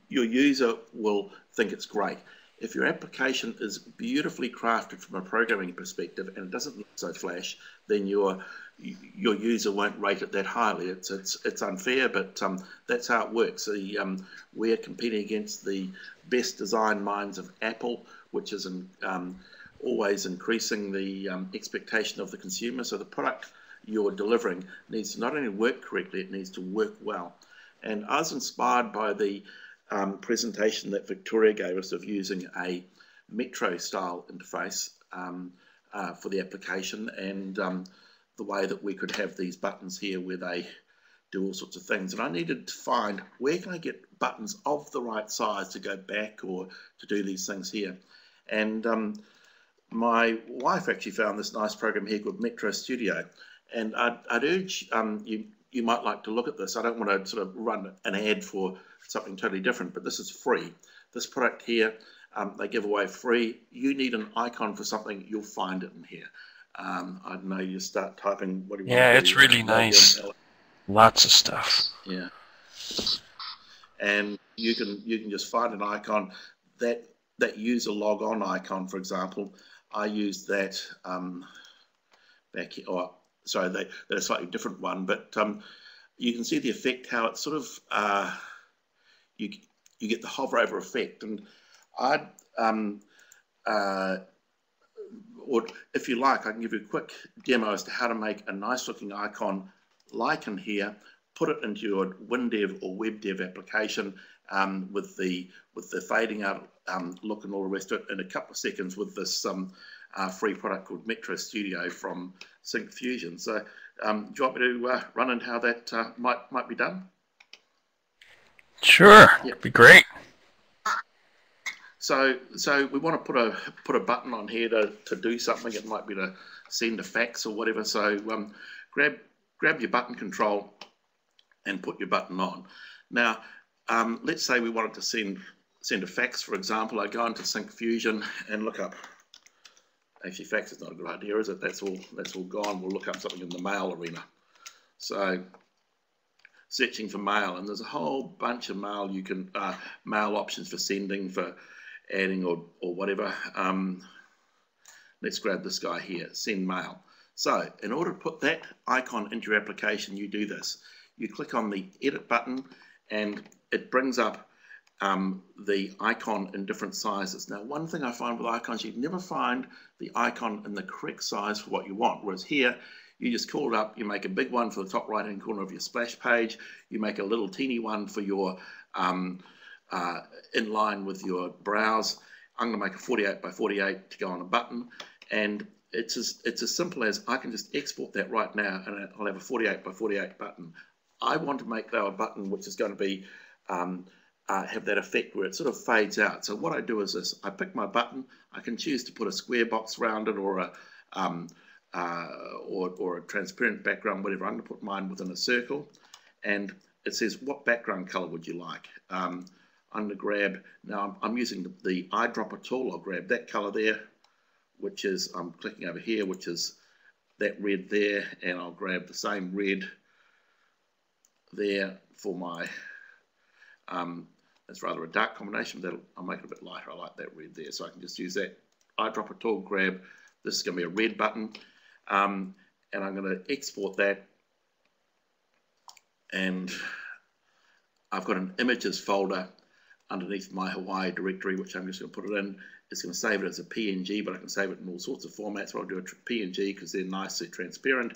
your user will think it's great. If your application is beautifully crafted from a programming perspective and it doesn't look so flash, then your your user won't rate it that highly. It's it's it's unfair, but um, that's how it works. The, um, we're competing against the best design minds of Apple, which is in, um, always increasing the um, expectation of the consumer. So the product you're delivering needs to not only work correctly, it needs to work well. And I was inspired by the um, presentation that Victoria gave us of using a Metro style interface um, uh, for the application and um, the way that we could have these buttons here where they do all sorts of things. And I needed to find where can I get buttons of the right size to go back or to do these things here. And um, my wife actually found this nice program here called Metro Studio. And I'd, I'd urge um, you, you might like to look at this. I don't want to sort of run an ad for something totally different, but this is free. This product here, um, they give away free. You need an icon for something, you'll find it in here. Um, I don't know, you start typing what do you yeah, want Yeah, it's really nice. Lots of stuff. Yeah. And you can you can just find an icon that that user log on icon, for example, I used that um, back here, or sorry, they, they're a slightly different one, but um, you can see the effect, how it's sort of, uh, you, you get the hover over effect. And I'd, um, uh, or if you like, I can give you a quick demo as to how to make a nice looking icon like in here, put it into your WinDev or WebDev application um, with the with the fading out um, look and all the rest of it in a couple of seconds with this um, uh, free product called Metro Studio from Syncfusion. So um, do you want me to uh, run into how that uh, might might be done? Sure, yep. be great. So, so we want to put a put a button on here to, to do something. It might be to send a fax or whatever. So, um, grab grab your button control and put your button on. Now, um, let's say we wanted to send send a fax, for example. I go into Syncfusion and look up. Actually, fax is not a good idea, is it? That's all. That's all gone. We'll look up something in the mail arena. So, searching for mail, and there's a whole bunch of mail you can uh, mail options for sending for adding or, or whatever. Um, let's grab this guy here, send mail. So in order to put that icon into your application, you do this. You click on the edit button and it brings up um, the icon in different sizes. Now, one thing I find with icons, you never find the icon in the correct size for what you want. Whereas here, you just call it up, you make a big one for the top right hand corner of your splash page, you make a little teeny one for your um, uh, in line with your browse. I'm going to make a 48 by 48 to go on a button. And it's as, it's as simple as I can just export that right now and I'll have a 48 by 48 button. I want to make though a button which is going to be um, uh, have that effect where it sort of fades out. So what I do is this, I pick my button, I can choose to put a square box around it or a, um, uh, or, or a transparent background, whatever. I'm going to put mine within a circle and it says what background color would you like? Um, I'm going to grab, now I'm, I'm using the, the, eyedropper tool, I'll grab that color there, which is, I'm clicking over here, which is that red there, and I'll grab the same red there for my, um, that's rather a dark combination, but I'll make it a bit lighter, I like that red there, so I can just use that eyedropper tool, grab, this is going to be a red button, um, and I'm going to export that, and I've got an images folder underneath my Hawaii directory, which I'm just going to put it in. It's going to save it as a PNG, but I can save it in all sorts of formats. But I'll do a PNG because they're nicely transparent.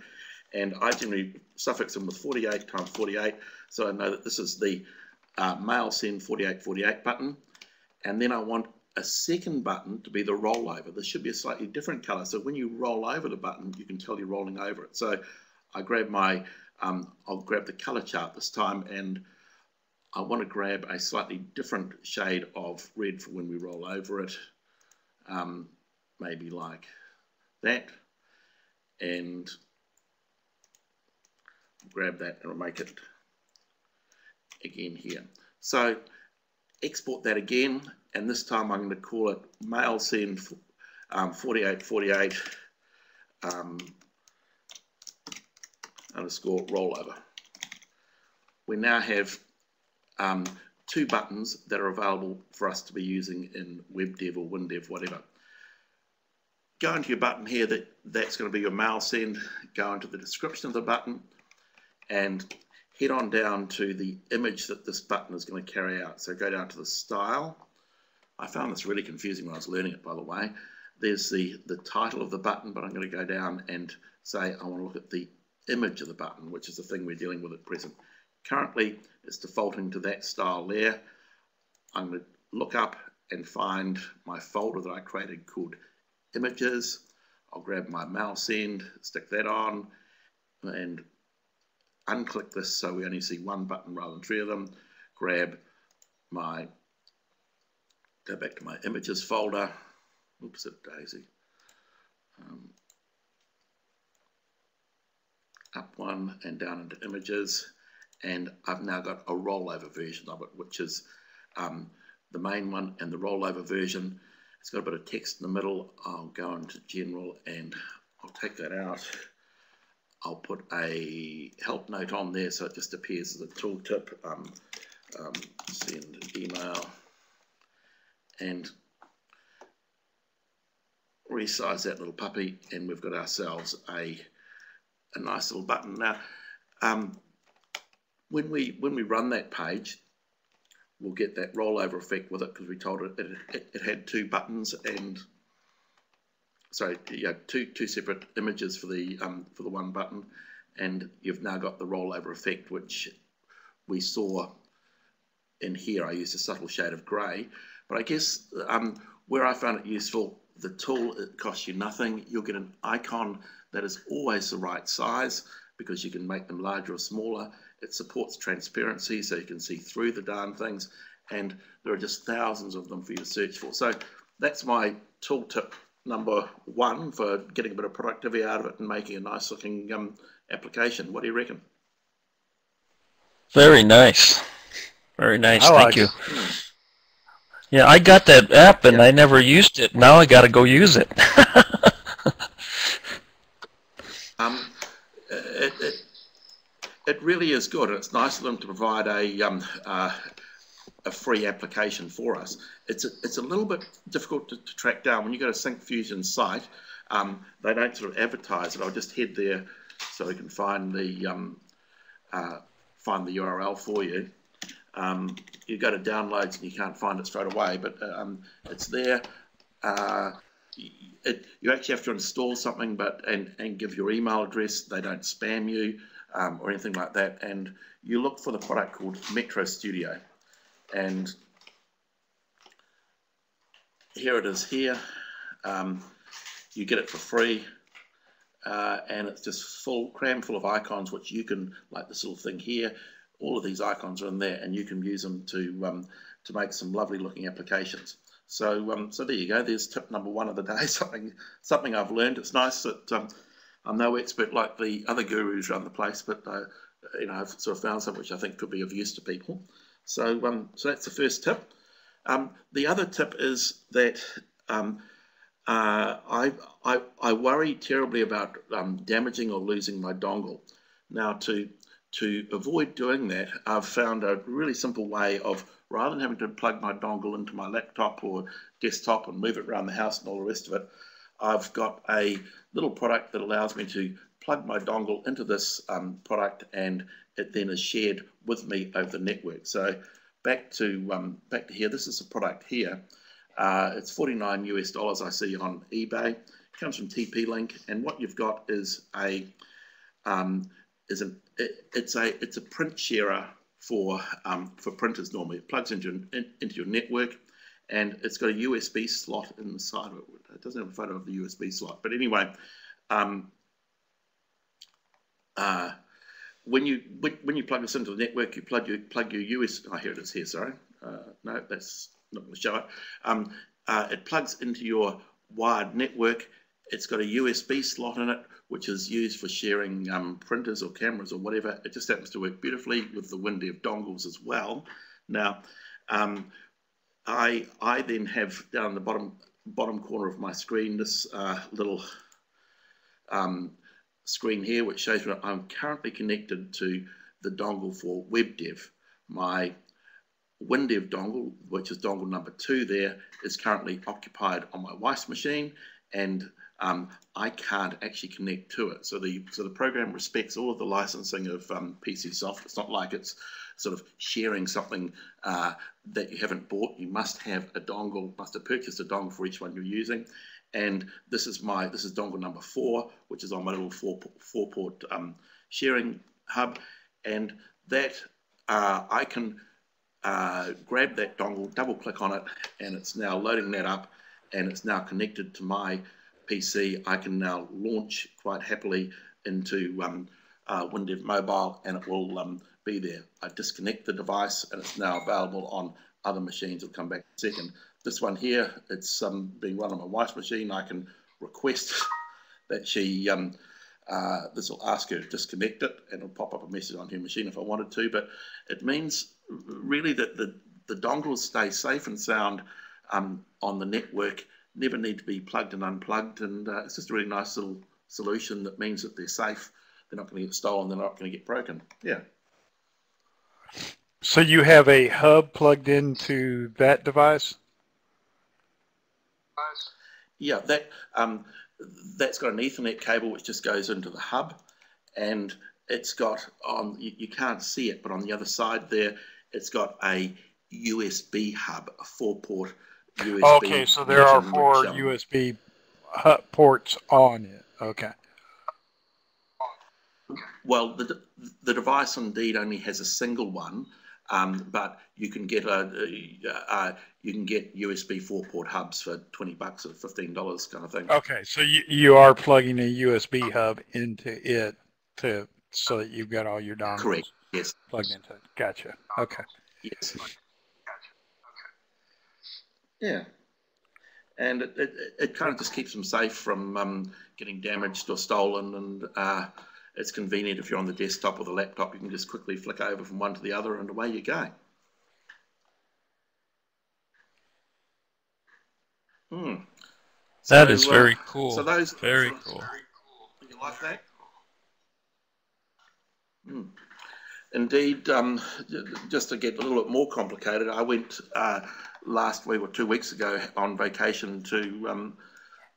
And I generally suffix them with 48 times 48, so I know that this is the uh, mail send 4848 button. And then I want a second button to be the rollover. This should be a slightly different color. So when you roll over the button, you can tell you're rolling over it. So I grab my, um, I'll grab the color chart this time and I want to grab a slightly different shade of red for when we roll over it, um, maybe like that, and grab that and make it again here. So export that again, and this time I'm going to call it mail send um, 4848 um, underscore rollover. We now have um, two buttons that are available for us to be using in WebDev or WinDev, whatever. Go into your button here, that, that's going to be your mail send. Go into the description of the button and head on down to the image that this button is going to carry out. So go down to the style. I found this really confusing when I was learning it, by the way. There's the, the title of the button, but I'm going to go down and say I want to look at the image of the button, which is the thing we're dealing with at present. Currently, it's defaulting to that style there. I'm going to look up and find my folder that I created called images. I'll grab my mouse end, stick that on, and unclick this so we only see one button rather than three of them. Grab my, go back to my images folder. Oops, it daisy. Um, up one and down into images and I've now got a rollover version of it, which is um, the main one and the rollover version. It's got a bit of text in the middle. I'll go into general and I'll take that out. I'll put a help note on there so it just appears as a tooltip. Um, um, send email and resize that little puppy and we've got ourselves a, a nice little button. Now, um, when we when we run that page, we'll get that rollover effect with it because we told it, it it had two buttons and sorry, yeah, two two separate images for the um, for the one button, and you've now got the rollover effect which we saw in here. I used a subtle shade of grey, but I guess um, where I found it useful, the tool it costs you nothing. You'll get an icon that is always the right size because you can make them larger or smaller. It supports transparency so you can see through the darn things and there are just thousands of them for you to search for. So that's my tooltip number one for getting a bit of productivity out of it and making a nice looking um, application. What do you reckon? Very nice. Very nice. I Thank like you. it. Yeah, I got that app and I never used it. Now I got to go use it. Um, it, it, it really is good. It's nice of them to provide a, um, uh, a free application for us. It's a, it's a little bit difficult to, to track down. When you go to Syncfusion's site, um, they don't sort of advertise it. I'll just head there so we can find the, um, uh, find the URL for you. Um, you go to downloads and you can't find it straight away, but um, it's there. Uh, it, you actually have to install something, but and, and give your email address. They don't spam you um, or anything like that. And you look for the product called Metro Studio, and here it is. Here, um, you get it for free. Uh, and it's just full, cram full of icons, which you can, like this little thing here, all of these icons are in there and you can use them to um, to make some lovely looking applications. So um, so there you go. There's tip number one of the day. Something something I've learned. It's nice that um, I'm no expert like the other gurus around the place, but uh, you know I've sort of found something which I think could be of use to people. So um, so that's the first tip. Um, the other tip is that um, uh, I, I I worry terribly about um, damaging or losing my dongle. Now to to avoid doing that, I've found a really simple way of rather than having to plug my dongle into my laptop or desktop and move it around the house and all the rest of it, I've got a little product that allows me to plug my dongle into this um, product and it then is shared with me over the network. So back to um, back to here, this is a product here. Uh, it's 49 US dollars I see on eBay. It comes from TP-Link, and what you've got is a um, is an it, it's a it's a print sharer for um, for printers normally. It plugs into your, in, into your network, and it's got a USB slot in the side of it. It doesn't have a photo of the USB slot, but anyway, um, uh, when you when, you plug this into the network, you plug your plug your USB. Oh, here it is. Here, sorry. Uh, no, that's not going to show it. Um, uh, it plugs into your wired network. It's got a USB slot in it, which is used for sharing um, printers or cameras or whatever. It just happens to work beautifully with the WinDev dongles as well. Now, um, I I then have down the bottom bottom corner of my screen this uh, little um, screen here, which shows me I'm currently connected to the dongle for WebDev. My WinDev dongle, which is dongle number two there, is currently occupied on my wife's machine, and um, I can't actually connect to it. So the so the program respects all of the licensing of um, PC soft. It's not like it's sort of sharing something uh, that you haven't bought. You must have a dongle, must have purchased a dongle for each one you're using. And this is my this is dongle number four, which is on my little four four port um, sharing hub, and that uh, I can uh, grab that dongle, double click on it, and it's now loading that up, and it's now connected to my PC, I can now launch quite happily into um, uh, WinDev Mobile and it will um, be there. I disconnect the device and it's now available on other machines. I'll come back in a second. This one here, it's um, being run on my wife's machine. I can request that she, um, uh, this will ask her to disconnect it and it'll pop up a message on her machine if I wanted to. But it means really that the, the dongles stay safe and sound um, on the network never need to be plugged and unplugged. And uh, it's just a really nice little solution that means that they're safe. They're not going to get stolen. They're not going to get broken. Yeah. So you have a hub plugged into that device? Yeah, that um, that's got an Ethernet cable which just goes into the hub, and it's got on you, you can't see it, but on the other side there, it's got a USB hub, a four-port USB. Okay, so there are four which, um, USB ports on it. Okay. Well, the the device indeed only has a single one, um, but you can get a, a, a you can get USB four port hubs for twenty bucks or fifteen dollars kind of thing. Okay, so you, you are plugging a USB hub into it to so that you've got all your dongles Correct. Yes. plugged into it. Gotcha. Okay. Yes. Yeah. And it, it, it kind of just keeps them safe from um, getting damaged or stolen. And uh, it's convenient if you're on the desktop or the laptop, you can just quickly flick over from one to the other and away you go. Hmm. That So, is uh, very cool. So those very so- cool. You like that? Hmm. Indeed, um, just to get a little bit more complicated, I went uh, last week or two weeks ago on vacation to um,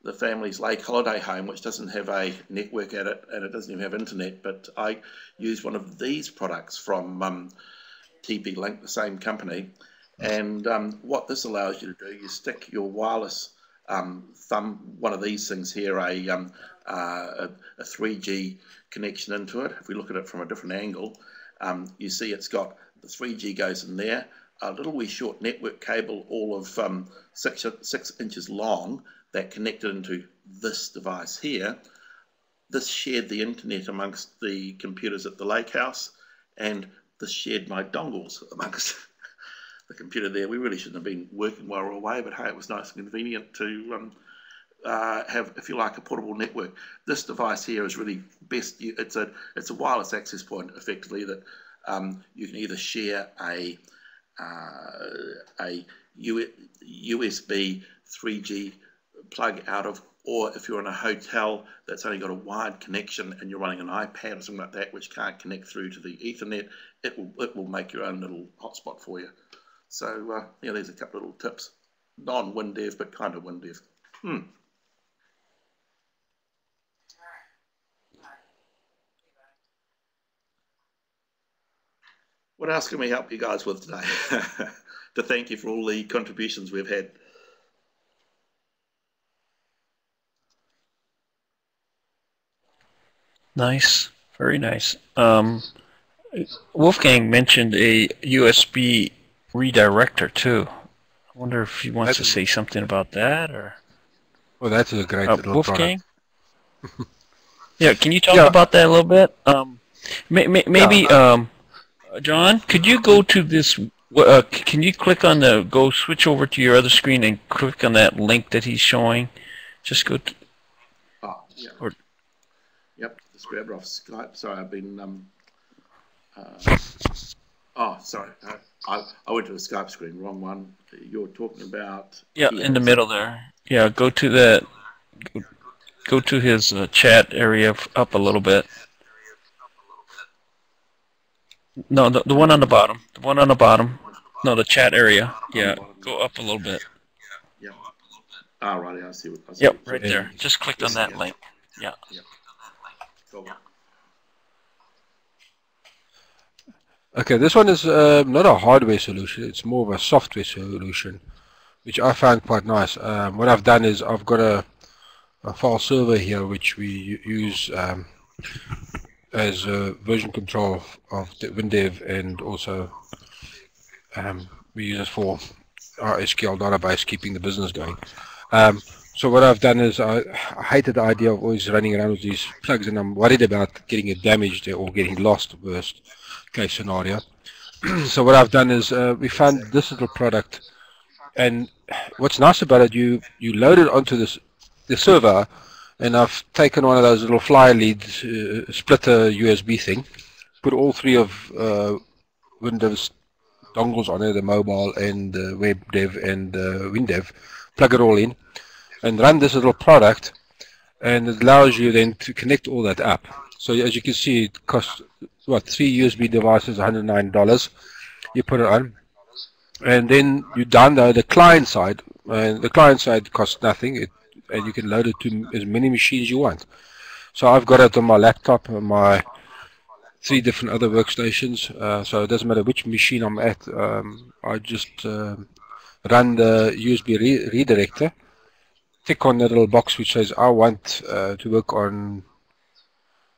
the family's lake holiday home, which doesn't have a network at it and it doesn't even have internet. But I used one of these products from um, TP Link, the same company. And um, what this allows you to do, you stick your wireless um, thumb, one of these things here, a, um, uh, a, a 3G connection into it. If we look at it from a different angle, um, you see it's got the 3G goes in there, a little wee short network cable, all of um, six, six inches long, that connected into this device here. This shared the internet amongst the computers at the lake house, and this shared my dongles amongst the computer there. We really shouldn't have been working while we were away, but hey, it was nice and convenient to um, uh, have, if you like, a portable network. This device here is really best. It's a it's a wireless access point, effectively that um, you can either share a uh, a U- USB 3G plug out of, or if you're in a hotel that's only got a wired connection and you're running an iPad or something like that, which can't connect through to the Ethernet, it will it will make your own little hotspot for you. So uh, yeah, there's a couple of little tips, non WinDev but kind of WinDev. Hmm. What else can we help you guys with today? to thank you for all the contributions we've had. Nice, very nice. Um, Wolfgang mentioned a USB redirector too. I wonder if he wants to say something about that, or Well, that's a great uh, little Wolfgang. yeah, can you talk Yeah. about that a little bit? Um, may, may, maybe, um, John, could you go to this? Uh, can you click on the go switch over to your other screen and click on that link that he's showing? Just go. To, Oh, yeah. Or- just grabbed off Skype. Sorry, I've been. Um, uh, oh, sorry. Uh, I, I went to the Skype screen, wrong one. You're talking about. Yeah, in the middle there. Yeah, go to that. Go, go to his uh, chat area up a little bit. No, the, the one on the bottom. The one on the bottom. No, the chat area. Yeah, go up a little bit. Yeah. Ah, right. I see what. I see Yep, what- right there. Just click on that link. Yeah. Okay, this one is uh, not a hardware solution, it's more of a software solution, which I found quite nice. Um, what I've done is I've got a, a file server here which we use um, as a version control of WinDev and also um, we use it for our SQL database, keeping the business going. Um, so what I've done is I, I hated the idea of always running around with these plugs and I'm worried about getting it damaged or getting lost worst case scenario. so what I've done is uh, we found this little product and what's nice about it you you load it onto this the server and I've taken one of those little fly leads uh, splitter USB thing put all three of uh, Windows dongles on it the mobile and the web dev and uh, WinDev plug it all in and run this little product and it allows you then to connect all that up so as you can see it costs what three USB devices $109 you put it on and then you download the client side and the client side costs nothing it and you can load it to as many machines you want. So I've got it on my laptop, on my three different other workstations. Uh, so it doesn't matter which machine I'm at. Um, I just uh, run the USB re redirector, click on the little box which says I want uh, to work on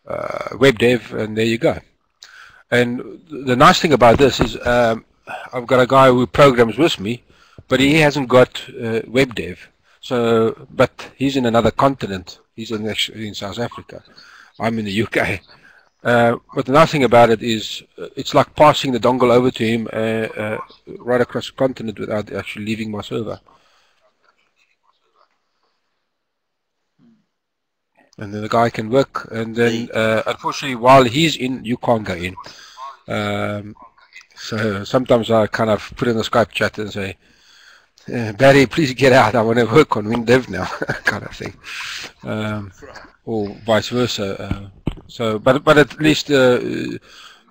uh, web dev, and there you go. And the nice thing about this is um, I've got a guy who programs with me, but he hasn't got uh, web dev. So, but he's in another continent. He's in, in South Africa. I'm in the UK. Uh, but the nice thing about it is uh, it's like passing the dongle over to him uh, uh, right across the continent without actually leaving my server. And then the guy can work, and then uh, unfortunately, while he's in, you can't go in. Um, so sometimes I kind of put in the Skype chat and say, uh, Barry, please get out. I want to work on WinDev now, kind of thing, um, or vice versa. Uh, so, but but at least uh,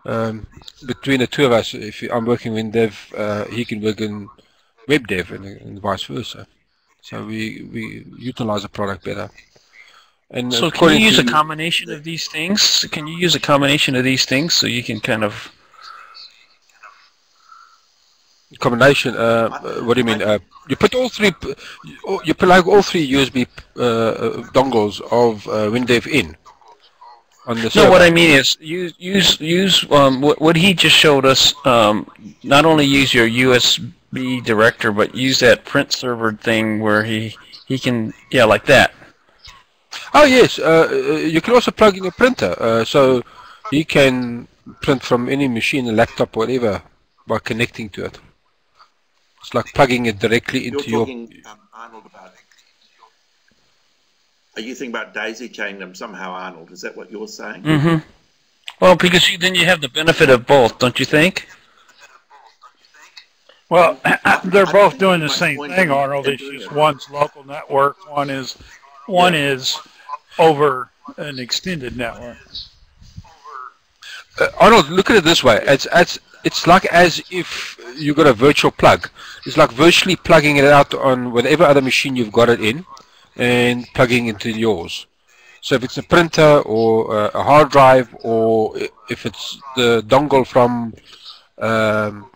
um, between the two of us, if I'm working WinDev, uh, he can work in WebDev and, and vice versa. So we we utilize the product better. And so can you use a combination of these things? Can you use a combination of these things so you can kind of combination? Uh, what do you mean? Uh, you put all three, you plug all three USB uh, uh, dongles of uh, WinDev in on the. No, what I mean is use use use um, what what he just showed us. Um, not only use your USB director, but use that print server thing where he he can yeah like that. Oh yes, uh, uh, you can also plug in a printer, uh, so you can print from any machine, a laptop, whatever, by connecting to it. It's like plugging it directly into You're talking, your. Um, Arnold, about. Are you thinking about daisy chaining them somehow, Arnold? Is that what you're saying? Mm-hmm. Well, because you, then you have the benefit of both, don't you think? Well, they're both doing the same thing, Arnold. It's just one's local network, one is one is over an extended network. Uh, Arnold, look at it this way. It's, it's, it's like as if you got a virtual plug. It's like virtually plugging it out on whatever other machine you've got it in and plugging into yours. So if it's a printer or a hard drive or if it's the dongle from um,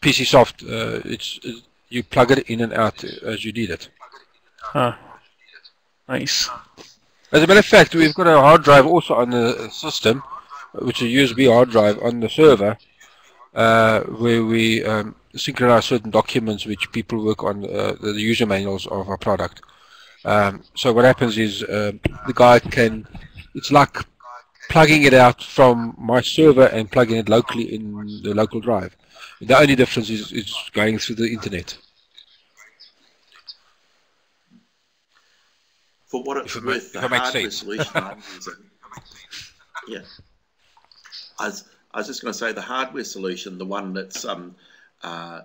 PCSoft, uh, it's, you plug it in and out as you need it. Huh. Nice. As a matter of fact, we've got a hard drive also on the system, which is a USB hard drive on the server, uh, where we um, synchronize certain documents which people work on uh, the user manuals of our product. Um, so what happens is uh, the guy can, it's like plugging it out from my server and plugging it locally in the local drive. The only difference is it's going through the internet. For what it's worth, the hardware solution I'm using. Yeah. I was, I was just going to say the hardware solution, the one that's um, uh,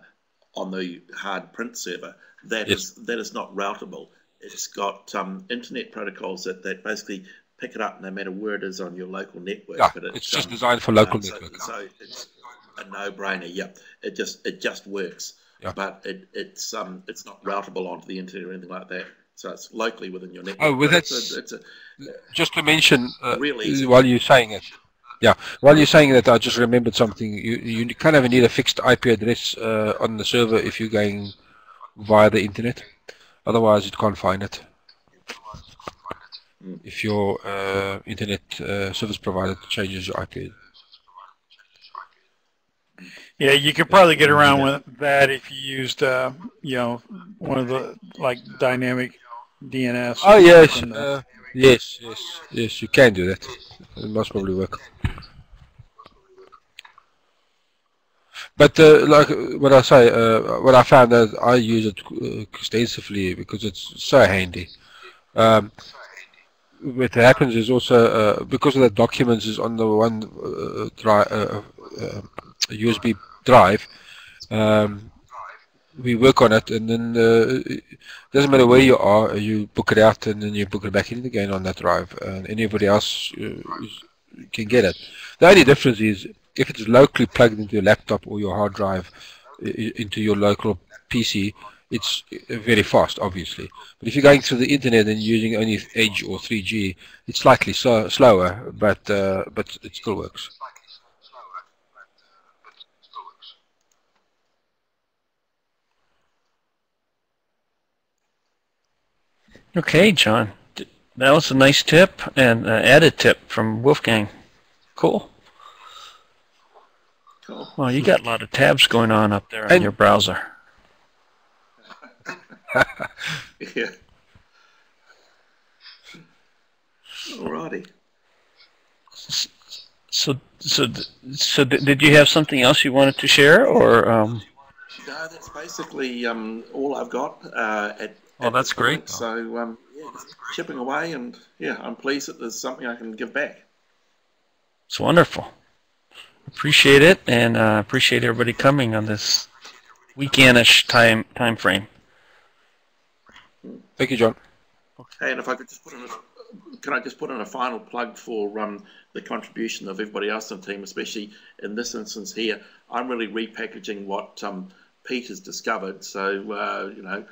on the hard print server, that yes. is, that is not routable. It's got um, internet protocols that, that basically pick it up no matter where it is on your local network. Yeah, but it's, it's just um, designed for local uh, network. So, so, it's a no-brainer. Yeah, it just it just works. Yeah. But it, it's um it's not routable onto the internet or anything like that. So it's locally within your network. Oh, well, that's it's a, it's a, just to mention uh, really while you're saying it. Yeah, while you're saying that, I just remembered something. You you kind of need a fixed IP address uh, on the server if you're going via the internet. Otherwise, you can't find it. Mm. If your uh, internet uh, service provider changes your IP. Yeah, you could probably get around with that if you used, uh, you know, one of the like dynamic DNS. Oh yes, uh, yes, yes, yes. You can do that. It must probably work. But uh, like what I say, uh, what I found that I use it uh, extensively because it's so handy. Um, what happens is also uh, because of the documents is on the one uh, drive, USB drive. Um, we work on it, and then uh, it doesn't matter where you are, you book it out, and then you book it back in again on that drive, and anybody else uh, can get it. The only difference is if it's locally plugged into your laptop or your hard drive into your local PC, it's very fast, obviously. But if you're going through the internet and using only Edge or 3G, it's slightly so, slower, but uh, but it still works. Okay, John. That was a nice tip and uh, added tip from Wolfgang. Cool. Cool. Well, you got a lot of tabs going on up there on And- your browser. Yeah. Alrighty. So, so, so, th- did you have something else you wanted to share, or? Um, No, that's basically um, all I've got uh, at. Well, at that's great. point. So um, yeah, just chipping away, and yeah, I'm pleased that there's something I can give back. it's wonderful. Appreciate it, and uh, appreciate everybody coming on this weekendish time time frame. Thank you, John. Hey, and if I could just put in a, can I just put in a final plug for um, the contribution of everybody else on the team, especially in this instance here. I'm really repackaging what um, Pete has discovered. So uh, you know,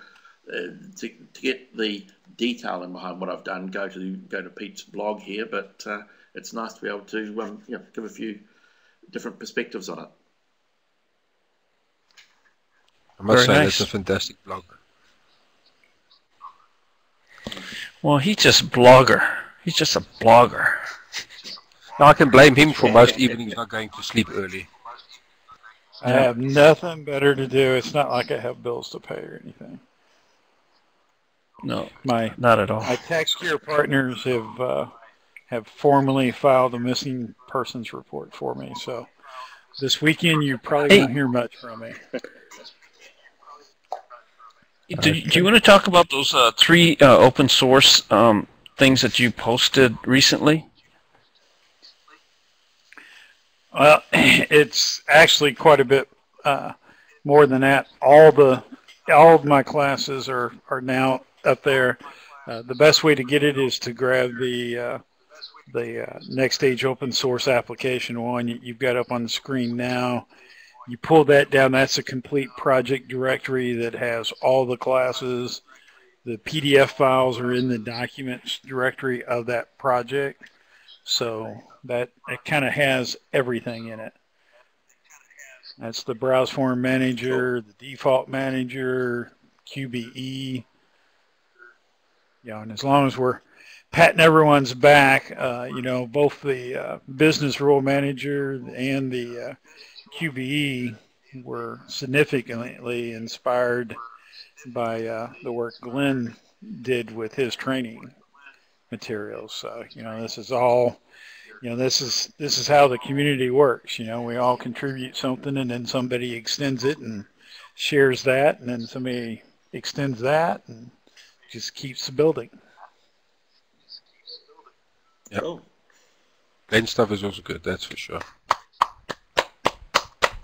to, to get the detail in behind what I've done, go to go to Pete's blog here. But uh, it's nice to be able to um, you know give a few different perspectives on it. I must Very say nice. that's a fantastic blog. Well, he's just a blogger. He's just a blogger. Now I can blame him for most evenings not going to sleep early. I have nothing better to do. It's not like I have bills to pay or anything. No, My not at all. my tax care partners have uh, have formally filed a missing persons report for me. So this weekend you probably Hey. won't hear much from me. Do, do you want to talk about those uh, three uh, open source um, things that you posted recently? Well, it's actually quite a bit uh, more than that. All the all of my classes are are now up there. Uh, the best way to get it is to grab the uh, the uh, open source application one you've got up on the screen now. You pull that down. That's a complete project directory that has all the classes. The PDF files are in the documents directory of that project. So that it kind of has everything in it. That's the browse form manager, the default manager, QBE. Know, and as long as we're patting everyone's back, uh, you know, both the uh, business rule manager and the uh, QBE were significantly inspired by uh, the work Glenn did with his training materials. So, you know, this is all, you know, this is this is how the community works. You know, we all contribute something, and then somebody extends it and shares that, and then somebody extends that, and just keeps building. Yep. Cool. Plain stuff is also good, that's for sure.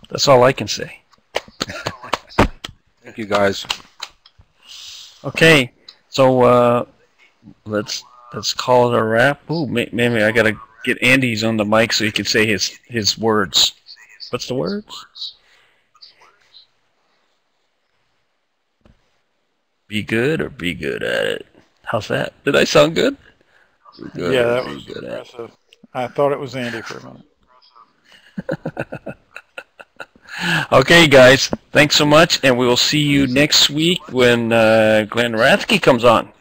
That's all I can say. Thank you, guys. Okay, so uh, let's let's call it a wrap. Ooh, may- maybe I gotta get Andy's on the mic so he can say his his words. What's the words? Be good or be good at it. How's that? Did I sound good? Good yeah, that was good impressive. I thought it was Andy for a minute. Okay, guys, thanks so much, and we will see you next week when uh, Glenn Rathke comes on.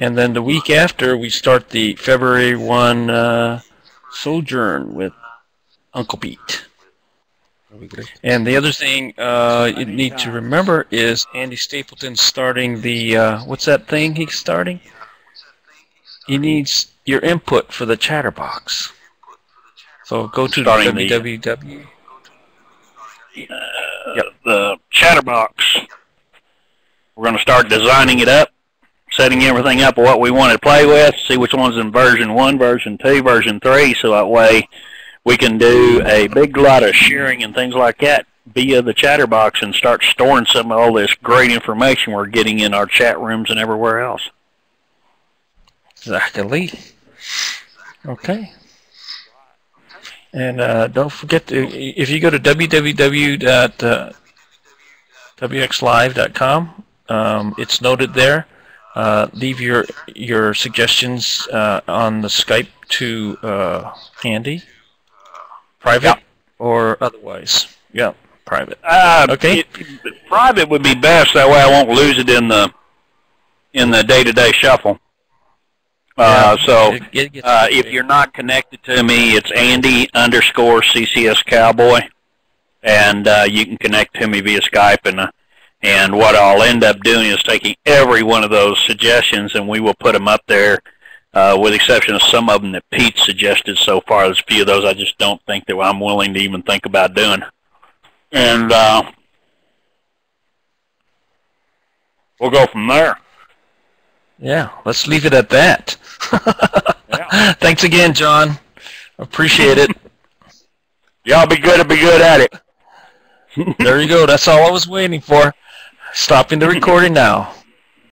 And then the week after, we start the February 1 uh, Sojourn with Uncle Pete. That'll be great. And the other thing uh, you need to remember is Andy Stapleton starting the, uh, what's that thing he's starting? He needs your input for the Chatterbox. So go to Starting the- www. Yep, the Chatterbox. We're going to start designing it up, setting everything up what we want to play with, see which one's in version 1, version 2, version 3, so that way we can do a big lot of sharing and things like that via the Chatterbox and start storing some of all this great information we're getting in our chat rooms and everywhere else. Exactly. Okay. And uh, don't forget to, if you go to www. dot, Uh. Um, it's noted there. Uh, leave your your suggestions uh, on the Skype to uh, Andy, private Yep. or otherwise. Yeah, private. Uh, Okay. it- private would be best. That way, I won't lose it in the in the day-to-day shuffle. Uh, Yeah, so it- it uh, if you're not connected to me, it's Andy underscore CCS Cowboy, and uh, you can connect to me via Skype. And uh, and what I'll end up doing is taking every one of those suggestions, and we will put them up there. Uh, with the exception of some of them that Pete suggested so far, there's a few of those I just don't think that I'm willing to even think about doing. And uh, we'll go from there. yeah, let's leave it at that. Yeah. Thanks again, John. Appreciate it. Y'all be good to be good at it. there you go. That's all I was waiting for. Stopping the recording now.